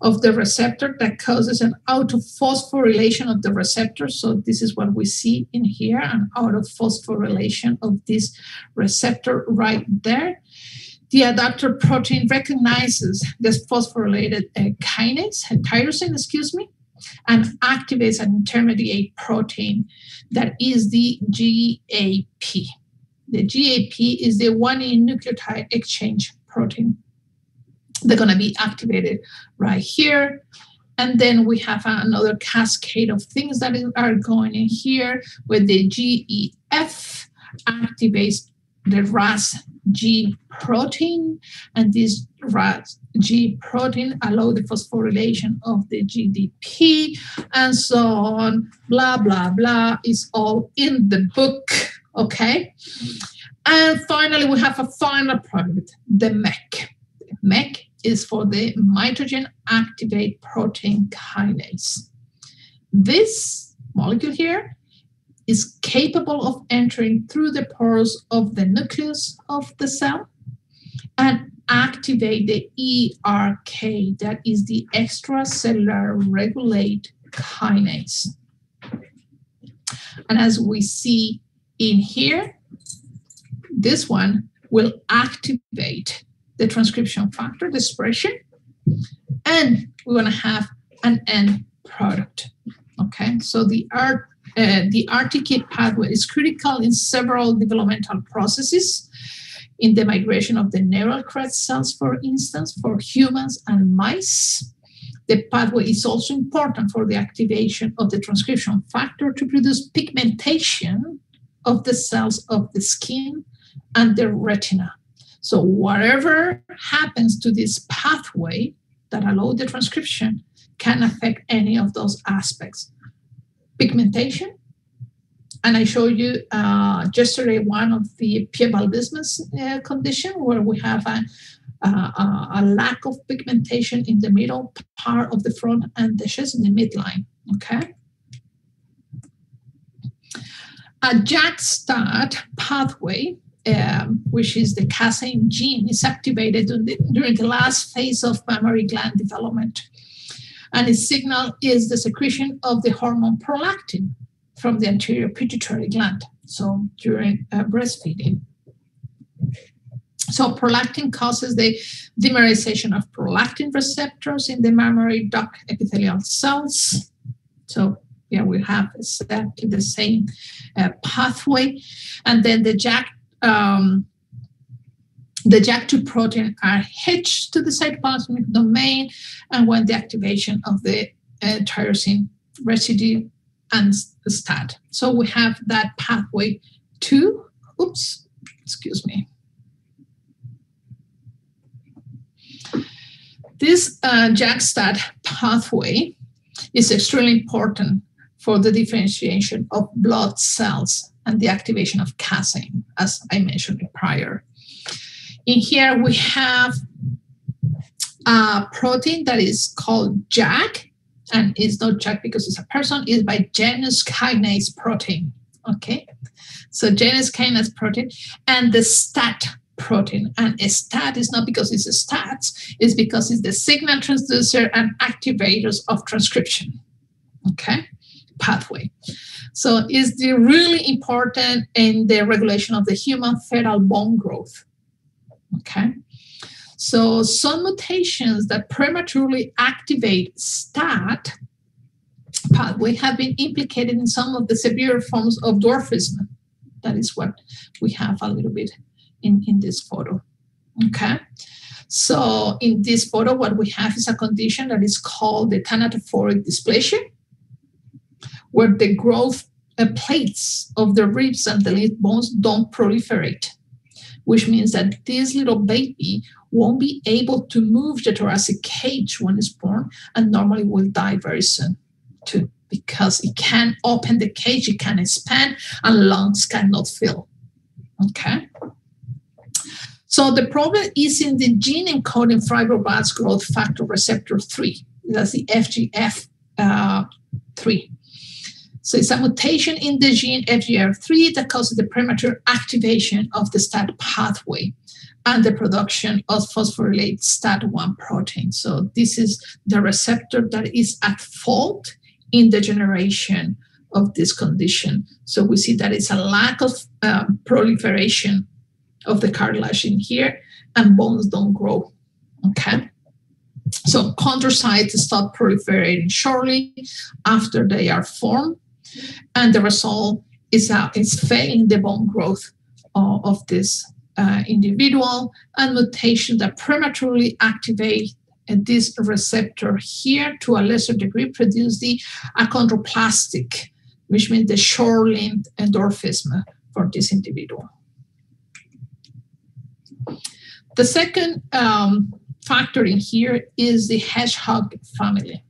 of the receptor that causes an autophosphorylation of the receptor. So this is what we see in here, an autophosphorylation of this receptor right there. The adapter protein recognizes this phosphorylated uh, kinase, tyrosine, excuse me, and activates an intermediate protein that is the GAP. The GAP is the guanine nucleotide exchange protein. They're going to be activated right here. And then we have another cascade of things that are going in here where the GEF activates the RAS G protein, and this RAS G protein allow the phosphorylation of the GDP, and so on. Blah blah blah is all in the book. Okay. And finally, we have a final product, the. The MEK is for the mitogen activate protein kinase. This molecule here is capable of entering through the pores of the nucleus of the cell and activate the ERK, that is the extracellular regulate kinase. And as we see in here, this one will activate the transcription factor, the expression, and we're going to have an end product. Okay, so the R, uh, the RTK pathway is critical in several developmental processes. In the migration of the neural crest cells, for instance, for humans and mice, the pathway is also important for the activation of the transcription factor to produce pigmentation of the cells of the skin and the retina. So whatever happens to this pathway that allow the transcription can affect any of those aspects. Pigmentation, and I showed you uh, yesterday one of the piebaldism uh, condition where we have a, a, a, lack of pigmentation in the middle part of the front and the chest in the midline, okay? A JAK-STAT pathway, um, which is the casein gene, is activated the, during the last phase of mammary gland development. And its signal is the secretion of the hormone prolactin from the anterior pituitary gland, so during uh, breastfeeding. So prolactin causes the dimerization of prolactin receptors in the mammary duct epithelial cells. So yeah, we have exactly the same uh, pathway. And then the JAK, um, the JAK2 protein are hitched to the cytoplasmic domain, and when the activation of the uh, tyrosine residue and STAT. So we have that pathway to, oops, excuse me. This uh, JAK-STAT pathway is extremely important for the differentiation of blood cells and the activation of casein, as I mentioned prior. In here, we have a protein that is called JAK, and it's not JAK because it's a person, it's by Janus kinase protein. Okay, so Janus kinase protein and the STAT protein. And a STAT is not because it's a STAT, it's because it's the signal transducer and activators of transcription. Okay, pathway. So it's the really important in the regulation of the human fetal bone growth. Okay. So some mutations that prematurely activate STAT pathway have been implicated in some of the severe forms of dwarfism. That is what we have a little bit in, in this photo. Okay. So in this photo, what we have is a condition that is called the thanatophoric dysplasia, where the growth uh, plates of the ribs and the leg bones don't proliferate, which means that this little baby won't be able to move the thoracic cage when it's born and normally will die very soon too because it can't open the cage, it can't expand, and lungs cannot fill. Okay. So the problem is in the gene encoding fibroblast growth factor receptor 3. That's the FGF uh, 3. So it's a mutation in the gene FGF3 that causes the premature activation of the STAT pathway and the production of phosphorylate STAT1 protein. So this is the receptor that is at fault in the generation of this condition. So we see that it's a lack of uh, proliferation of the cartilage in here, and bones don't grow. Okay. So chondrocytes start proliferating shortly after they are formed, and the result is that it's failing the bone growth uh, of this uh, individual and mutation that prematurely activate this receptor here to a lesser degree produce the achondroplastic, which means the short-limbed dwarfism for this individual. The second um, factor in here is the hedgehog family.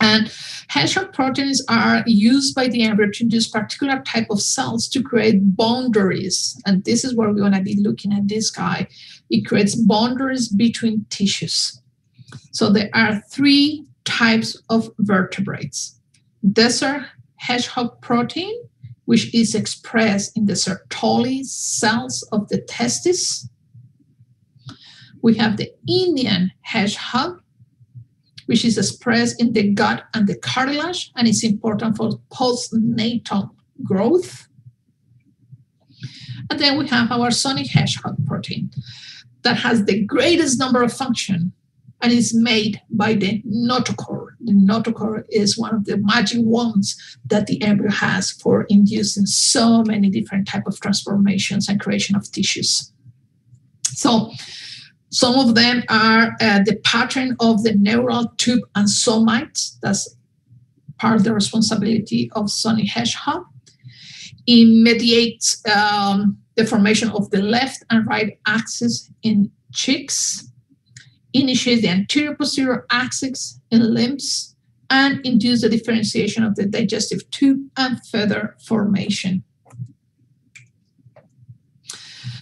And hedgehog proteins are used by the embryo to induce particular type of cells to create boundaries. And this is where we're going to be looking at this guy. It creates boundaries between tissues. So there are three types of vertebrates. Desert hedgehog protein, which is expressed in the Sertoli cells of the testis. We have the Indian hedgehog, which is expressed in the gut and the cartilage and it's important for postnatal growth. And then we have our sonic hedgehog protein that has the greatest number of function and is made by the notochord. The notochord is one of the magic wands that the embryo has for inducing so many different type of transformations and creation of tissues. So some of them are uh, the pattern of the neural tube and somites. That's part of the responsibility of Sonic Hedgehog. It mediates um, the formation of the left and right axis in chicks, initiates the anterior posterior axis in limbs, and induce the differentiation of the digestive tube and feather formation.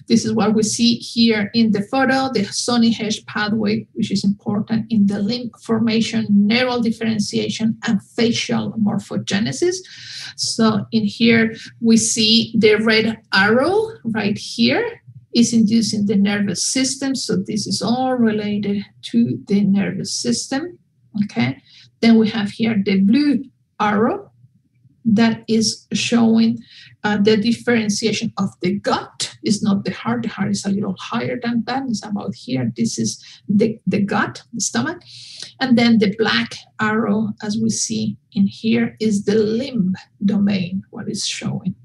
This is what we see here in the photo, the Sonic Hedge pathway, which is important in the limb formation, neural differentiation, and facial morphogenesis. So in here, we see the red arrow right here is inducing the nervous system. So this is all related to the nervous system. Okay. Then we have here the blue arrow that is showing uh, the differentiation of the gut is not the heart. The heart is a little higher than that. It's about here. This is the, the gut, the stomach. And then the black arrow, as we see in here, is the limb domain, what is showing.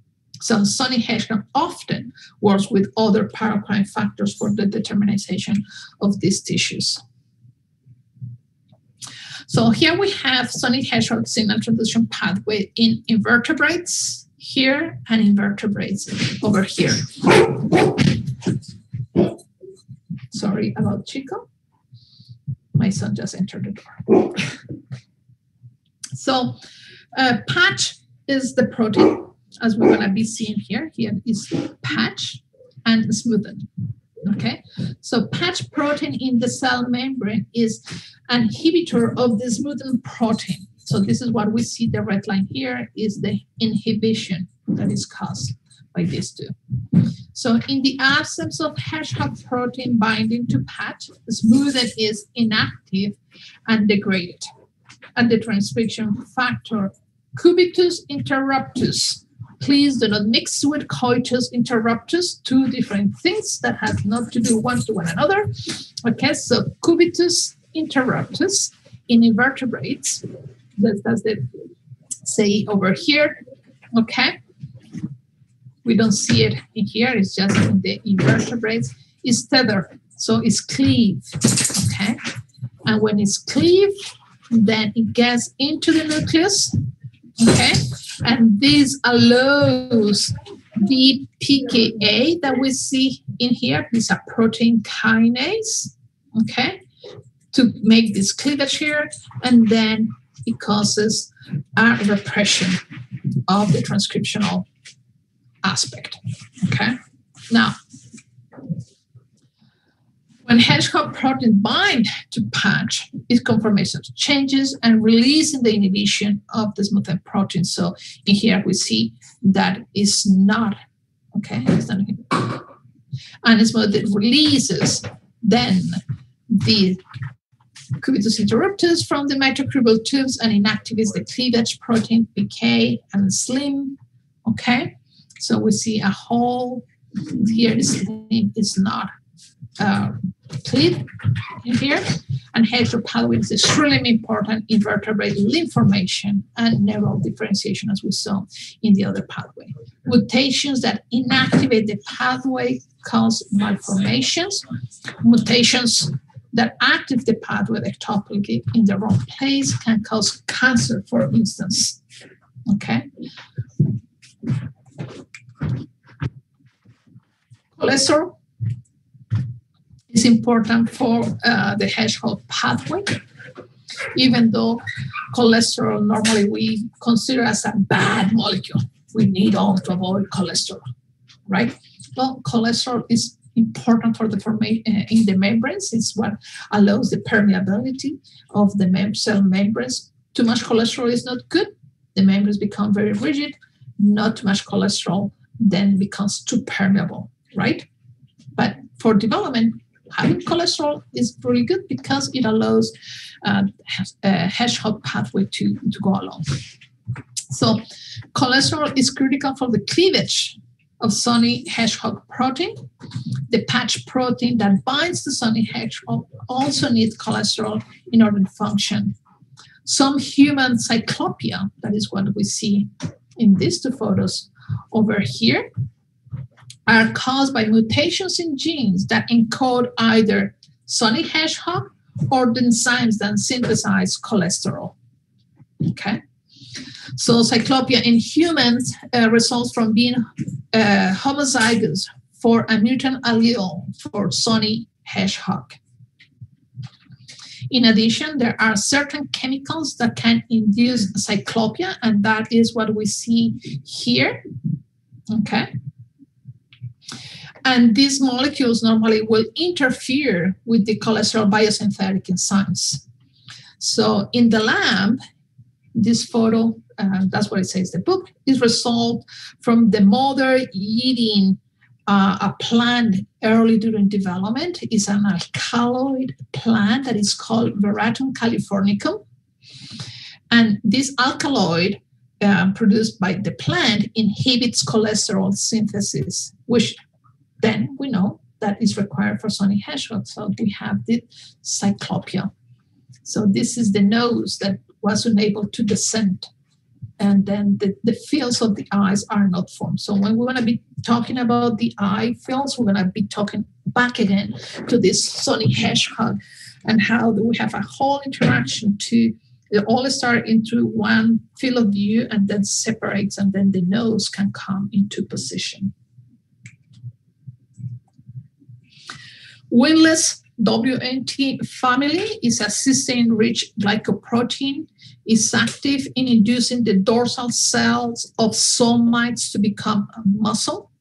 So Sonic Hedgehog often works with other paracrine factors for the determination of these tissues. So here we have Sonic Hedgehog signal transduction pathway in invertebrates here and invertebrates over here. Sorry about Chico. My son just entered the door. [LAUGHS] so uh, patch is the protein, as we're going to be seeing here. Here is patch and smoothen. Okay, so patch protein in the cell membrane is an inhibitor of the smoothen protein. So this is what we see the red line here is the inhibition that is caused by these two. So in the absence of hedgehog protein binding to patch, smoothen is inactive and degraded. And the transcription factor cubitus interruptus. Please do not mix with coitus interruptus, two different things that have not to do one to one another. Okay, so cubitus interruptus in invertebrates, that's, that's the say over here, okay? We don't see it in here, it's just in the invertebrates. It's tethered, so it's cleaved, okay? And when it's cleaved, then it gets into the nucleus, okay? And this allows the PKA that we see in here, these are protein kinase, okay, to make this cleavage here, and then it causes a repression of the transcriptional aspect. Okay. Now, when hedgehog protein bind to patch, it conformation changes and releasing the inhibition of the smooth protein. So in here we see that is not okay. It's not and it's it releases then the cubitus interruptus from the mitochondrial tubes and inactivates the cleavage protein PK and SLIM. Okay, so we see a whole here. SLIM is not uh, cleaved in here, and heteropathway is extremely important in vertebrate limb formation and neural differentiation, as we saw in the other pathway. Mutations that inactivate the pathway cause malformations. Mutations that active the pathway ectopically in the wrong place can cause cancer, for instance. Okay. Cholesterol is important for uh, the hedgehog pathway, even though cholesterol normally we consider as a bad molecule. We need all to avoid cholesterol, right? Well, cholesterol is important for the formation uh, in the membranes. It's what allows the permeability of the mem- cell membranes. Too much cholesterol is not good. The membranes become very rigid. Not too much cholesterol then becomes too permeable, right? But for development, having cholesterol is really good because it allows uh, a hedgehog pathway to, to go along. So cholesterol is critical for the cleavage of Sonic hedgehog protein. The patch protein that binds the Sonic hedgehog also needs cholesterol in order to function. Some human cyclopia, that is what we see in these two photos over here, are caused by mutations in genes that encode either Sonic hedgehog or the enzymes that synthesize cholesterol. Okay. So cyclopia in humans uh, results from being uh, homozygous for a mutant allele for Sonic hedgehog. In addition, there are certain chemicals that can induce cyclopia, and that is what we see here. Okay. And these molecules normally will interfere with the cholesterol biosynthetic enzymes. So in the lab, this photo, uh, that's what it says, the book, is result from the mother eating uh, a plant early during development. It's an alkaloid plant that is called Veratrum californicum. And this alkaloid uh, produced by the plant inhibits cholesterol synthesis, which then we know that is required for Sonic hedgehog. So we have the cyclopia. So this is the nose that was unable to descend. And then the, the fields of the eyes are not formed. So when we're going to be talking about the eye fields, we're going to be talking back again to this Sonic hedgehog and how we have a whole interaction to it all start into one field of view and then separates and then the nose can come into position. Wingless WNT family is a cysteine-rich glycoprotein. It's active in inducing the dorsal cells of somites to become muscle,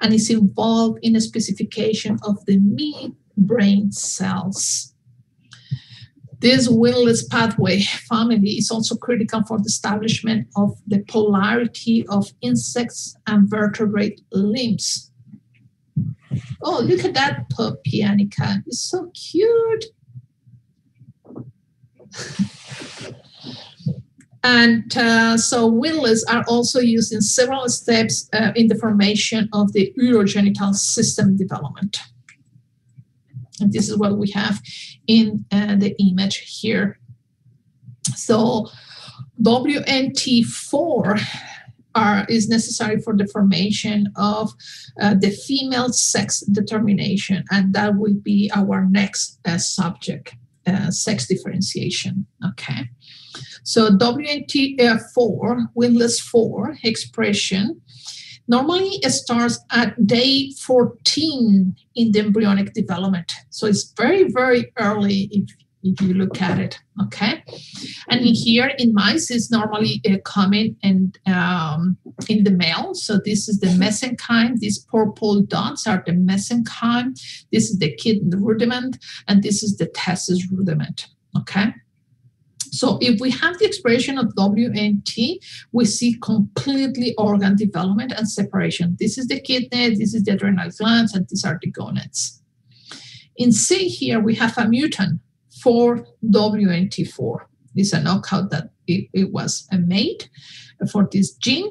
and is involved in the specification of the midbrain cells. This wingless pathway family is also critical for the establishment of the polarity of insects and vertebrate limbs Oh, look at that puppy, Annika. It's so cute. And uh, so wingless are also used in several steps uh, in the formation of the urogenital system development. And this is what we have in uh, the image here. So WNT4 are, is necessary for the formation of uh, the female sex determination, and that will be our next uh, subject, uh, sex differentiation. Okay. So WNT4, Wingless 4 expression, normally it starts at day 14 in the embryonic development. So it's very, very early if if you look at it, okay? And here in mice is normally uh, common and um, in the male. So this is the mesenchyme. These purple dots are the mesenchyme. This is the kidney rudiment, and this is the testis rudiment, okay? So if we have the expression of WNT, we see completely organ development and separation. This is the kidney, this is the adrenal glands, and these are the gonads. In C here, we have a mutant for WNT4. This is a knockout that it, it was made for this gene.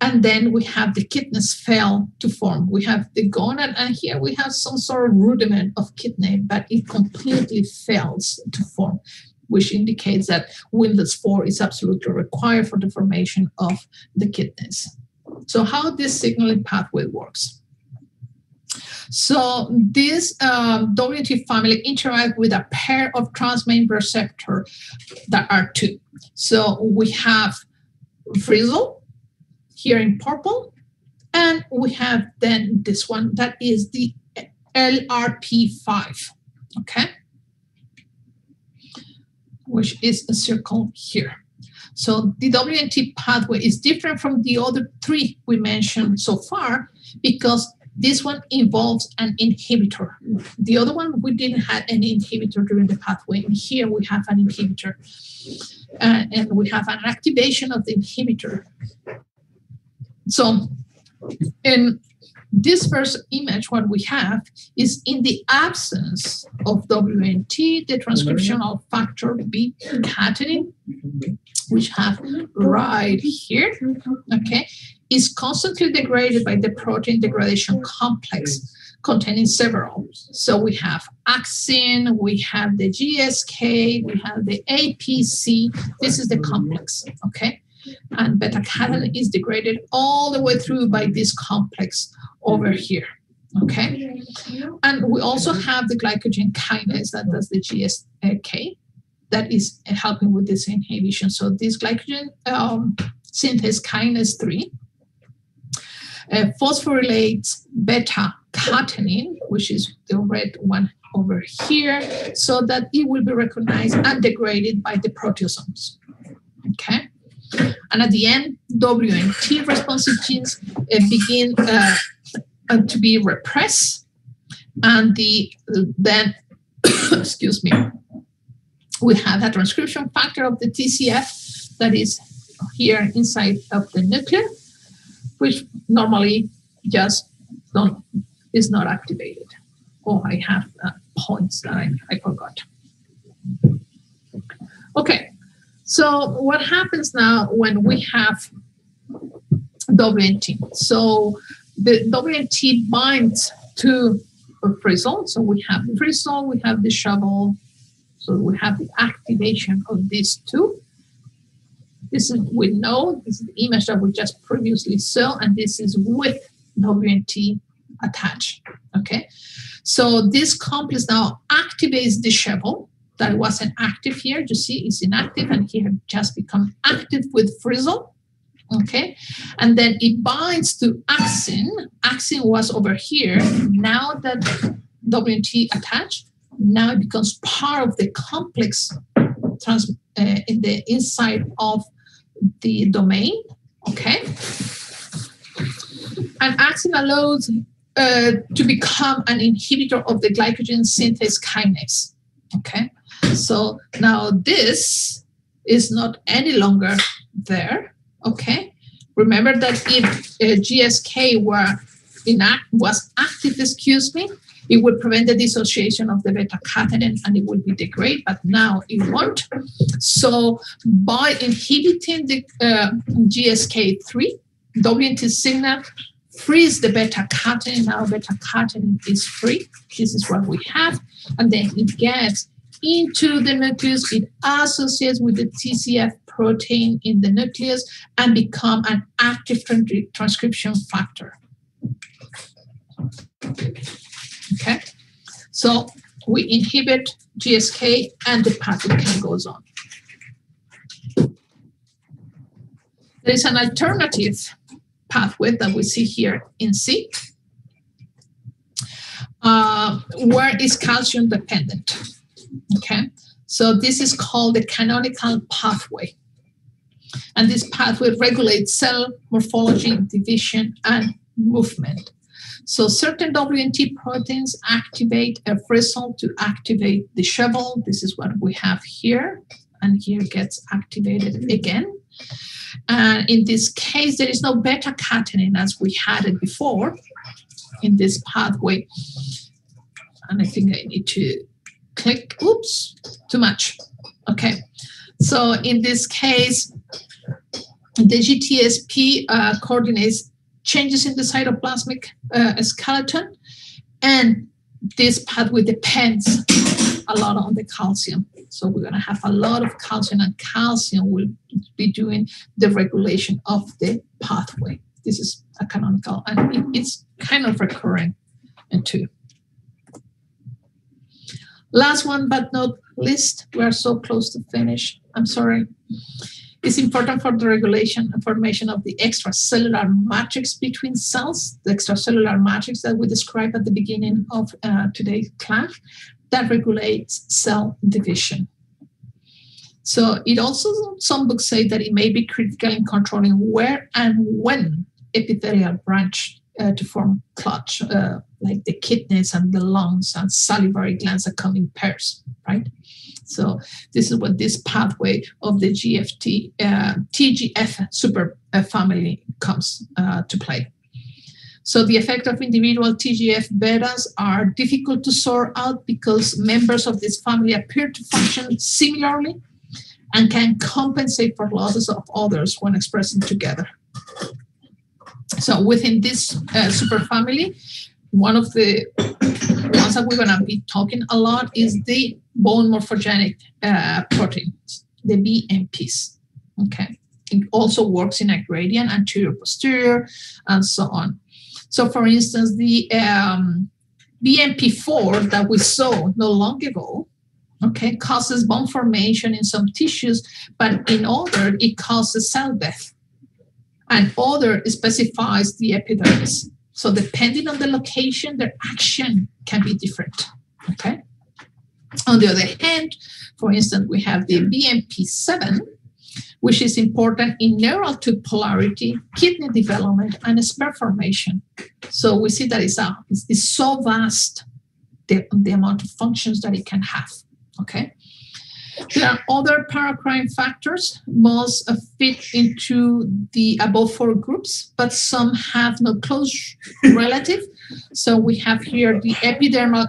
And then we have the kidneys fail to form. We have the gonad, and here we have some sort of rudiment of kidney, but it completely fails to form, which indicates that wingless 4 is absolutely required for the formation of the kidneys. So how this signaling pathway works. So this um, WT family interact with a pair of transmembrane receptor that are two. So we have frizzle here in purple, and we have then this one that is the LRP5, okay? Which is a circle here. So the WNT pathway is different from the other three we mentioned so far because this one involves an inhibitor. The other one, we didn't have any inhibitor during the pathway. And here we have an inhibitor. Uh, and we have an activation of the inhibitor. So in this first image, what we have is in the absence of WNT, the transcriptional factor B catenin, which have right here, okay, is constantly degraded by the protein degradation complex containing several. So we have AXIN, we have the GSK, we have the APC. This is the complex, okay? And beta catenin is degraded all the way through by this complex over here, okay? And we also have the glycogen kinase that does the GSK that is helping with this inhibition. So this glycogen um, synthase kinase 3 uh, phosphorylates beta catenin, which is the red one over here, so that it will be recognized and degraded by the proteasomes. Okay. And at the end, WNT responsive genes uh, begin uh, uh to be repressed, and the then, [COUGHS] excuse me, we have a transcription factor of the TCF that is here inside of the nucleus which normally just don't is not activated. Oh, I have uh, points that I, I forgot. Okay, so what happens now when we have WNT? So the WNT binds to a frizzle. So we have the frizzle, we have the shovel. So we have the activation of these two. This is with know this is the image that we just previously saw, and this is with WNT attached. Okay, so this complex now activates the shovel that wasn't active here. You see, it's inactive, and he here just become active with frizzle. Okay, and then it binds to axin. Axin was over here. Now that WNT attached, now it becomes part of the complex trans, uh, in the inside of the domain, okay? And axin allows uh, to become an inhibitor of the glycogen synthase kinase, okay? So now this is not any longer there, okay? Remember that if uh, GSK were inact was active, excuse me, It would prevent the dissociation of the beta catenin and it will be degrade, but now it won't. So by inhibiting the uh, GSK3, WNT signal frees the beta catenin. Now beta catenin is free. This is what we have. And then it gets into the nucleus, it associates with the TCF protein in the nucleus and become an active transcription factor. Okay, so we inhibit GSK and the pathway goes on. There is an alternative pathway that we see here in C, uh, where is calcium dependent. Okay, so this is called the canonical pathway. And this pathway regulates cell morphology, division, and movement. So certain WNT proteins activate a fristle to activate the shovel. This is what we have here. And here gets activated again. And in this case, there is no beta catenin as we had it before in this pathway. And I think I need to click, oops, too much. Okay, so in this case, the GTSP uh, coordinates changes in the cytoplasmic uh, skeleton, and this pathway depends a lot on the calcium. So we're going to have a lot of calcium, and calcium will be doing the regulation of the pathway. This is a canonical, and it, it's kind of recurring in two. Last one but not least, we are so close to finish. I'm sorry. It's important for the regulation and formation of the extracellular matrix between cells, the extracellular matrix that we described at the beginning of uh, today's class, that regulates cell division. So it also, some books say that it may be critical in controlling where and when epithelial branch uh, to form clot, uh, like the kidneys and the lungs and salivary glands that come in pairs, right? So this is what this pathway of the GFT uh, TGF super uh, family comes uh, to play. So the effect of individual TGF betas are difficult to sort out because members of this family appear to function similarly and can compensate for losses of others when expressing together. So within this uh, superfamily, one of the [COUGHS] ones that we're going to be talking a lot is the bone morphogenic uh, proteins, the BMPs. Okay. It also works in a gradient, anterior, posterior, and so on. So, for instance, the um, BMP4 that we saw no long ago, okay, causes bone formation in some tissues, but in other, it causes cell death. And other specifies the epidermis. So depending on the location, their action can be different. Okay. On the other hand, for instance, we have the BMP7, which is important in neural tube polarity, kidney development, and spur formation. So we see that it's, a, it's, it's so vast the, the amount of functions that it can have. Okay. There are other paracrine factors. Most fit into the above four groups, but some have no close relative. So we have here the epidermal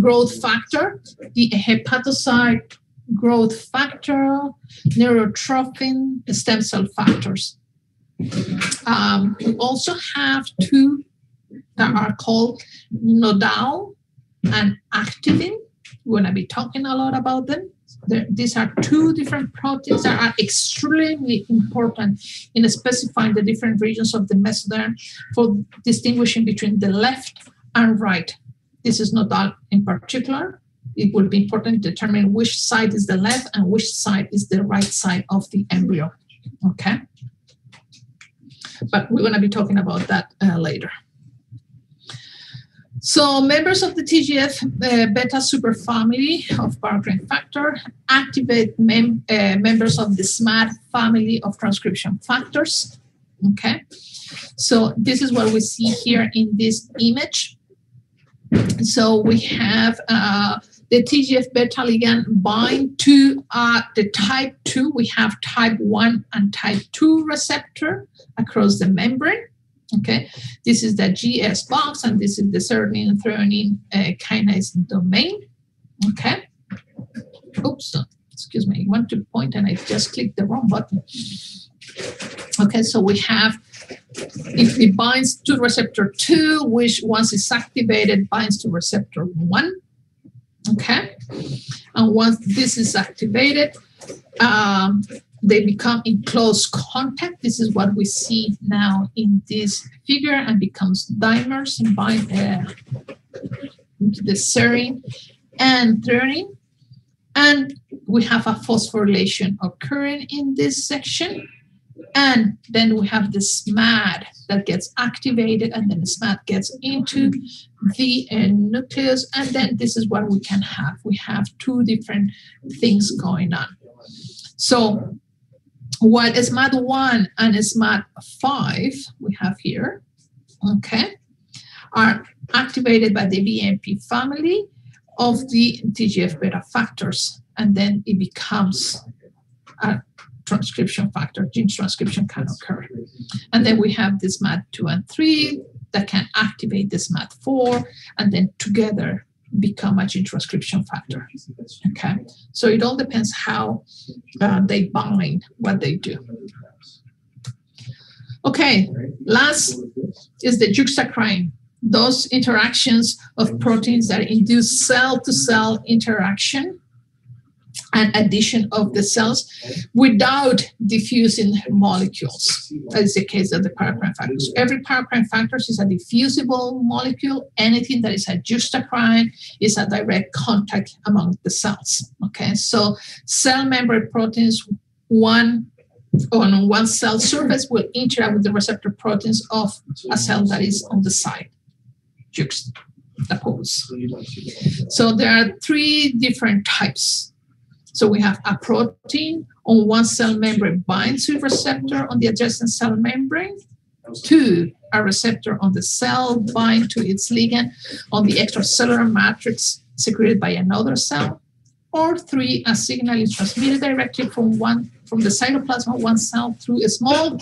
growth factor, the hepatocyte growth factor, neurotrophin, stem cell factors. Um, we also have two that are called nodal and activin. We're going to be talking a lot about them there, these are two different proteins that are extremely important in specifying the different regions of the mesoderm for distinguishing between the left and right. This is not that in particular. It will be important to determine which side is the left and which side is the right side of the embryo. Okay? But we're going to be talking about that uh, later. So members of the TGF uh, beta superfamily of paracrine factor activate mem uh, members of the SMAD family of transcription factors. Okay, so this is what we see here in this image. So we have uh, the TGF beta ligand bind to uh, the type 2. We have type 1 and type 2 receptor across the membrane. Okay, this is the GS box, and this is the serine threonine uh, kinase domain. Okay, oops, excuse me, I want to point and I just clicked the wrong button. Okay, so we have if it binds to receptor 2, which once it's activated binds to receptor 1. Okay, and once this is activated, um, they become in close contact. This is what we see now in this figure and becomes dimers and bind uh, into the serine and threonine. And we have a phosphorylation occurring in this section. And then we have the SMAD that gets activated, and then the SMAD gets into the uh, nucleus. And then this is what we can have. We have two different things going on. So what SMAD1 and SMAD5 we have here, okay, are activated by the BMP family of the TGF beta factors, and then it becomes a transcription factor, gene transcription can occur. And then we have this SMAD2 and 3 that can activate this SMAD4, and then together become a gene transcription factor. Okay, so it all depends how uh, they bind what they do. Okay, last is the juxtacrine. Those interactions of proteins that induce cell to cell interaction and addition of the cells without diffusing molecules. That is the case of the paracrine factors. Every paracrine factor is a diffusible molecule. Anything that is a juxtacrine is a direct contact among the cells. Okay, so cell membrane proteins, one on one cell surface will interact with the receptor proteins of a cell that is on the side, juxtapose. So there are three different types so we have a protein on one cell membrane binds to a receptor on the adjacent cell membrane. Two, a receptor on the cell bind to its ligand on the extracellular matrix secreted by another cell. Or three, a signal is transmitted directly from one from the cytoplasm of one cell through a small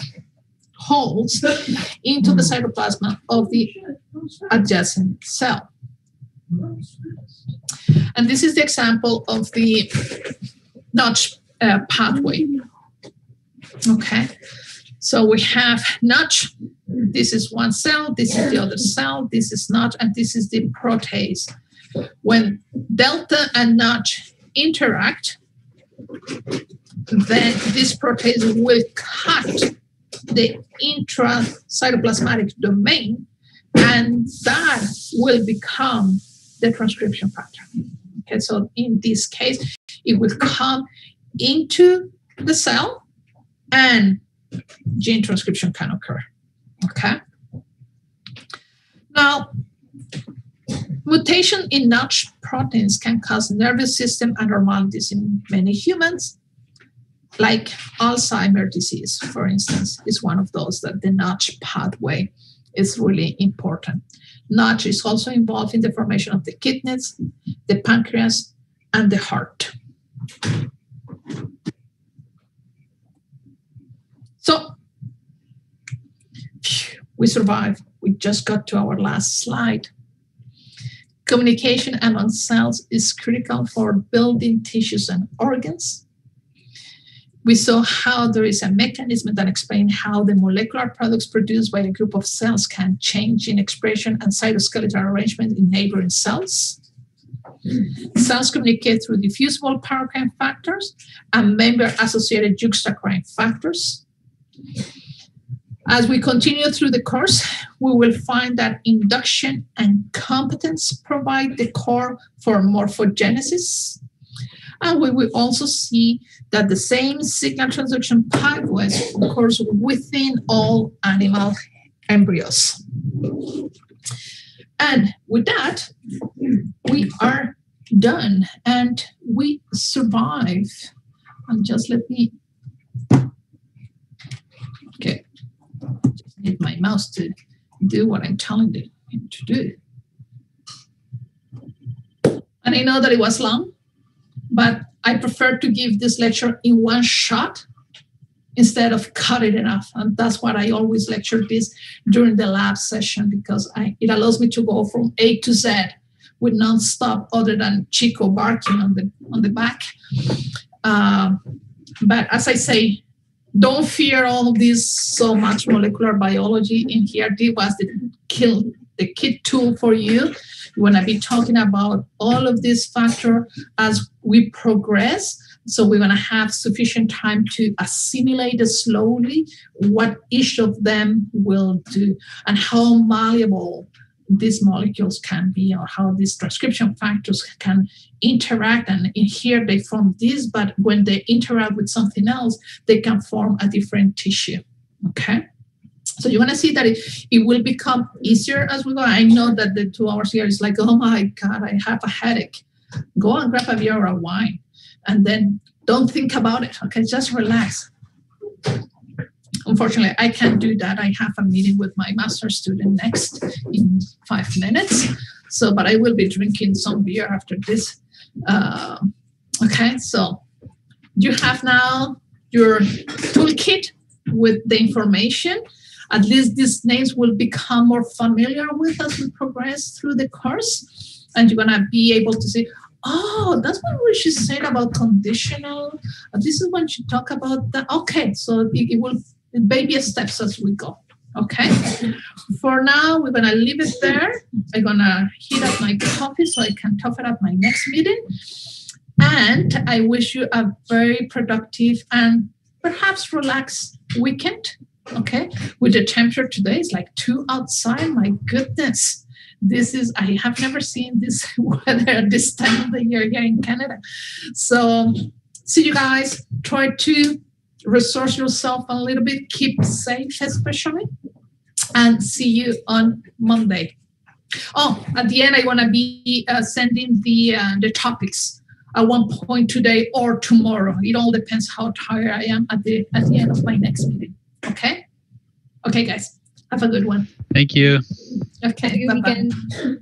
holes into the cytoplasm of the adjacent cell. And this is the example of the notch uh, pathway. Okay, so we have notch. This is one cell, this is the other cell, this is notch, and this is the protease. When delta and notch interact, then this protease will cut the intracytoplasmatic domain, and that will become the transcription factor. Okay, so in this case, it will come into the cell and gene transcription can occur. Okay. Now, mutation in notch proteins can cause nervous system abnormalities in many humans, like Alzheimer's disease, for instance, is one of those that the notch pathway is really important. Notch is also involved in the formation of the kidneys, the pancreas, and the heart. So we survived. We just got to our last slide. Communication among cells is critical for building tissues and organs. We saw how there is a mechanism that explains how the molecular products produced by a group of cells can change in expression and cytoskeletal arrangement in neighboring cells. Hmm. Cells communicate through diffusible paracrine factors and membrane-associated juxtacrine factors. As we continue through the course, we will find that induction and competence provide the core for morphogenesis. And we will also see that the same signal transduction pathways occurs within all animal embryos. And with that, we are done and we survive. And just let me, okay, just need my mouse to do what I'm telling it to do. And I know that it was long, but I prefer to give this lecture in one shot instead of cut it enough. And that's what I always lecture this during the lab session because I, it allows me to go from A to Z with non-stop other than Chico barking on the on the back. Uh, but as I say, don't fear all this so much molecular biology in here. This was the kill the kit tool for you. You want to be talking about all of these factors as we progress. So we're going to have sufficient time to assimilate slowly what each of them will do and how malleable these molecules can be or how these transcription factors can interact and in here they form this but when they interact with something else they can form a different tissue okay so you want to see that it, it will become easier as we go i know that the two hours here is like oh my god i have a headache go and grab a beer or a wine and then don't think about it okay just relax Unfortunately, I can't do that. I have a meeting with my master student next in five minutes. So, but I will be drinking some beer after this. Uh, okay, so you have now your toolkit with the information. At least these names will become more familiar with as we progress through the course. And you're going to be able to see, oh, that's what she said about conditional. This is when she talked about that. Okay, so it, it will baby steps as we go. Okay. For now, we're gonna leave it there. I'm gonna heat up my coffee so I can it up my next meeting. And I wish you a very productive and perhaps relaxed weekend. Okay. With the temperature today, it's like two outside. My goodness. This is I have never seen this [LAUGHS] weather at this time of the year here in Canada. So see you guys. Try to resource yourself a little bit, keep safe, especially, and see you on Monday. Oh, at the end, I want to be uh, sending the uh, the topics at one point today or tomorrow. It all depends how tired I am at the at the end of my next meeting. Okay. Okay, guys. Have a good one. Thank you. Okay. Bye-bye.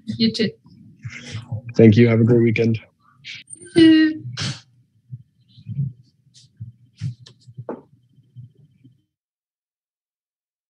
You too. Thank you. Have a great weekend. You too.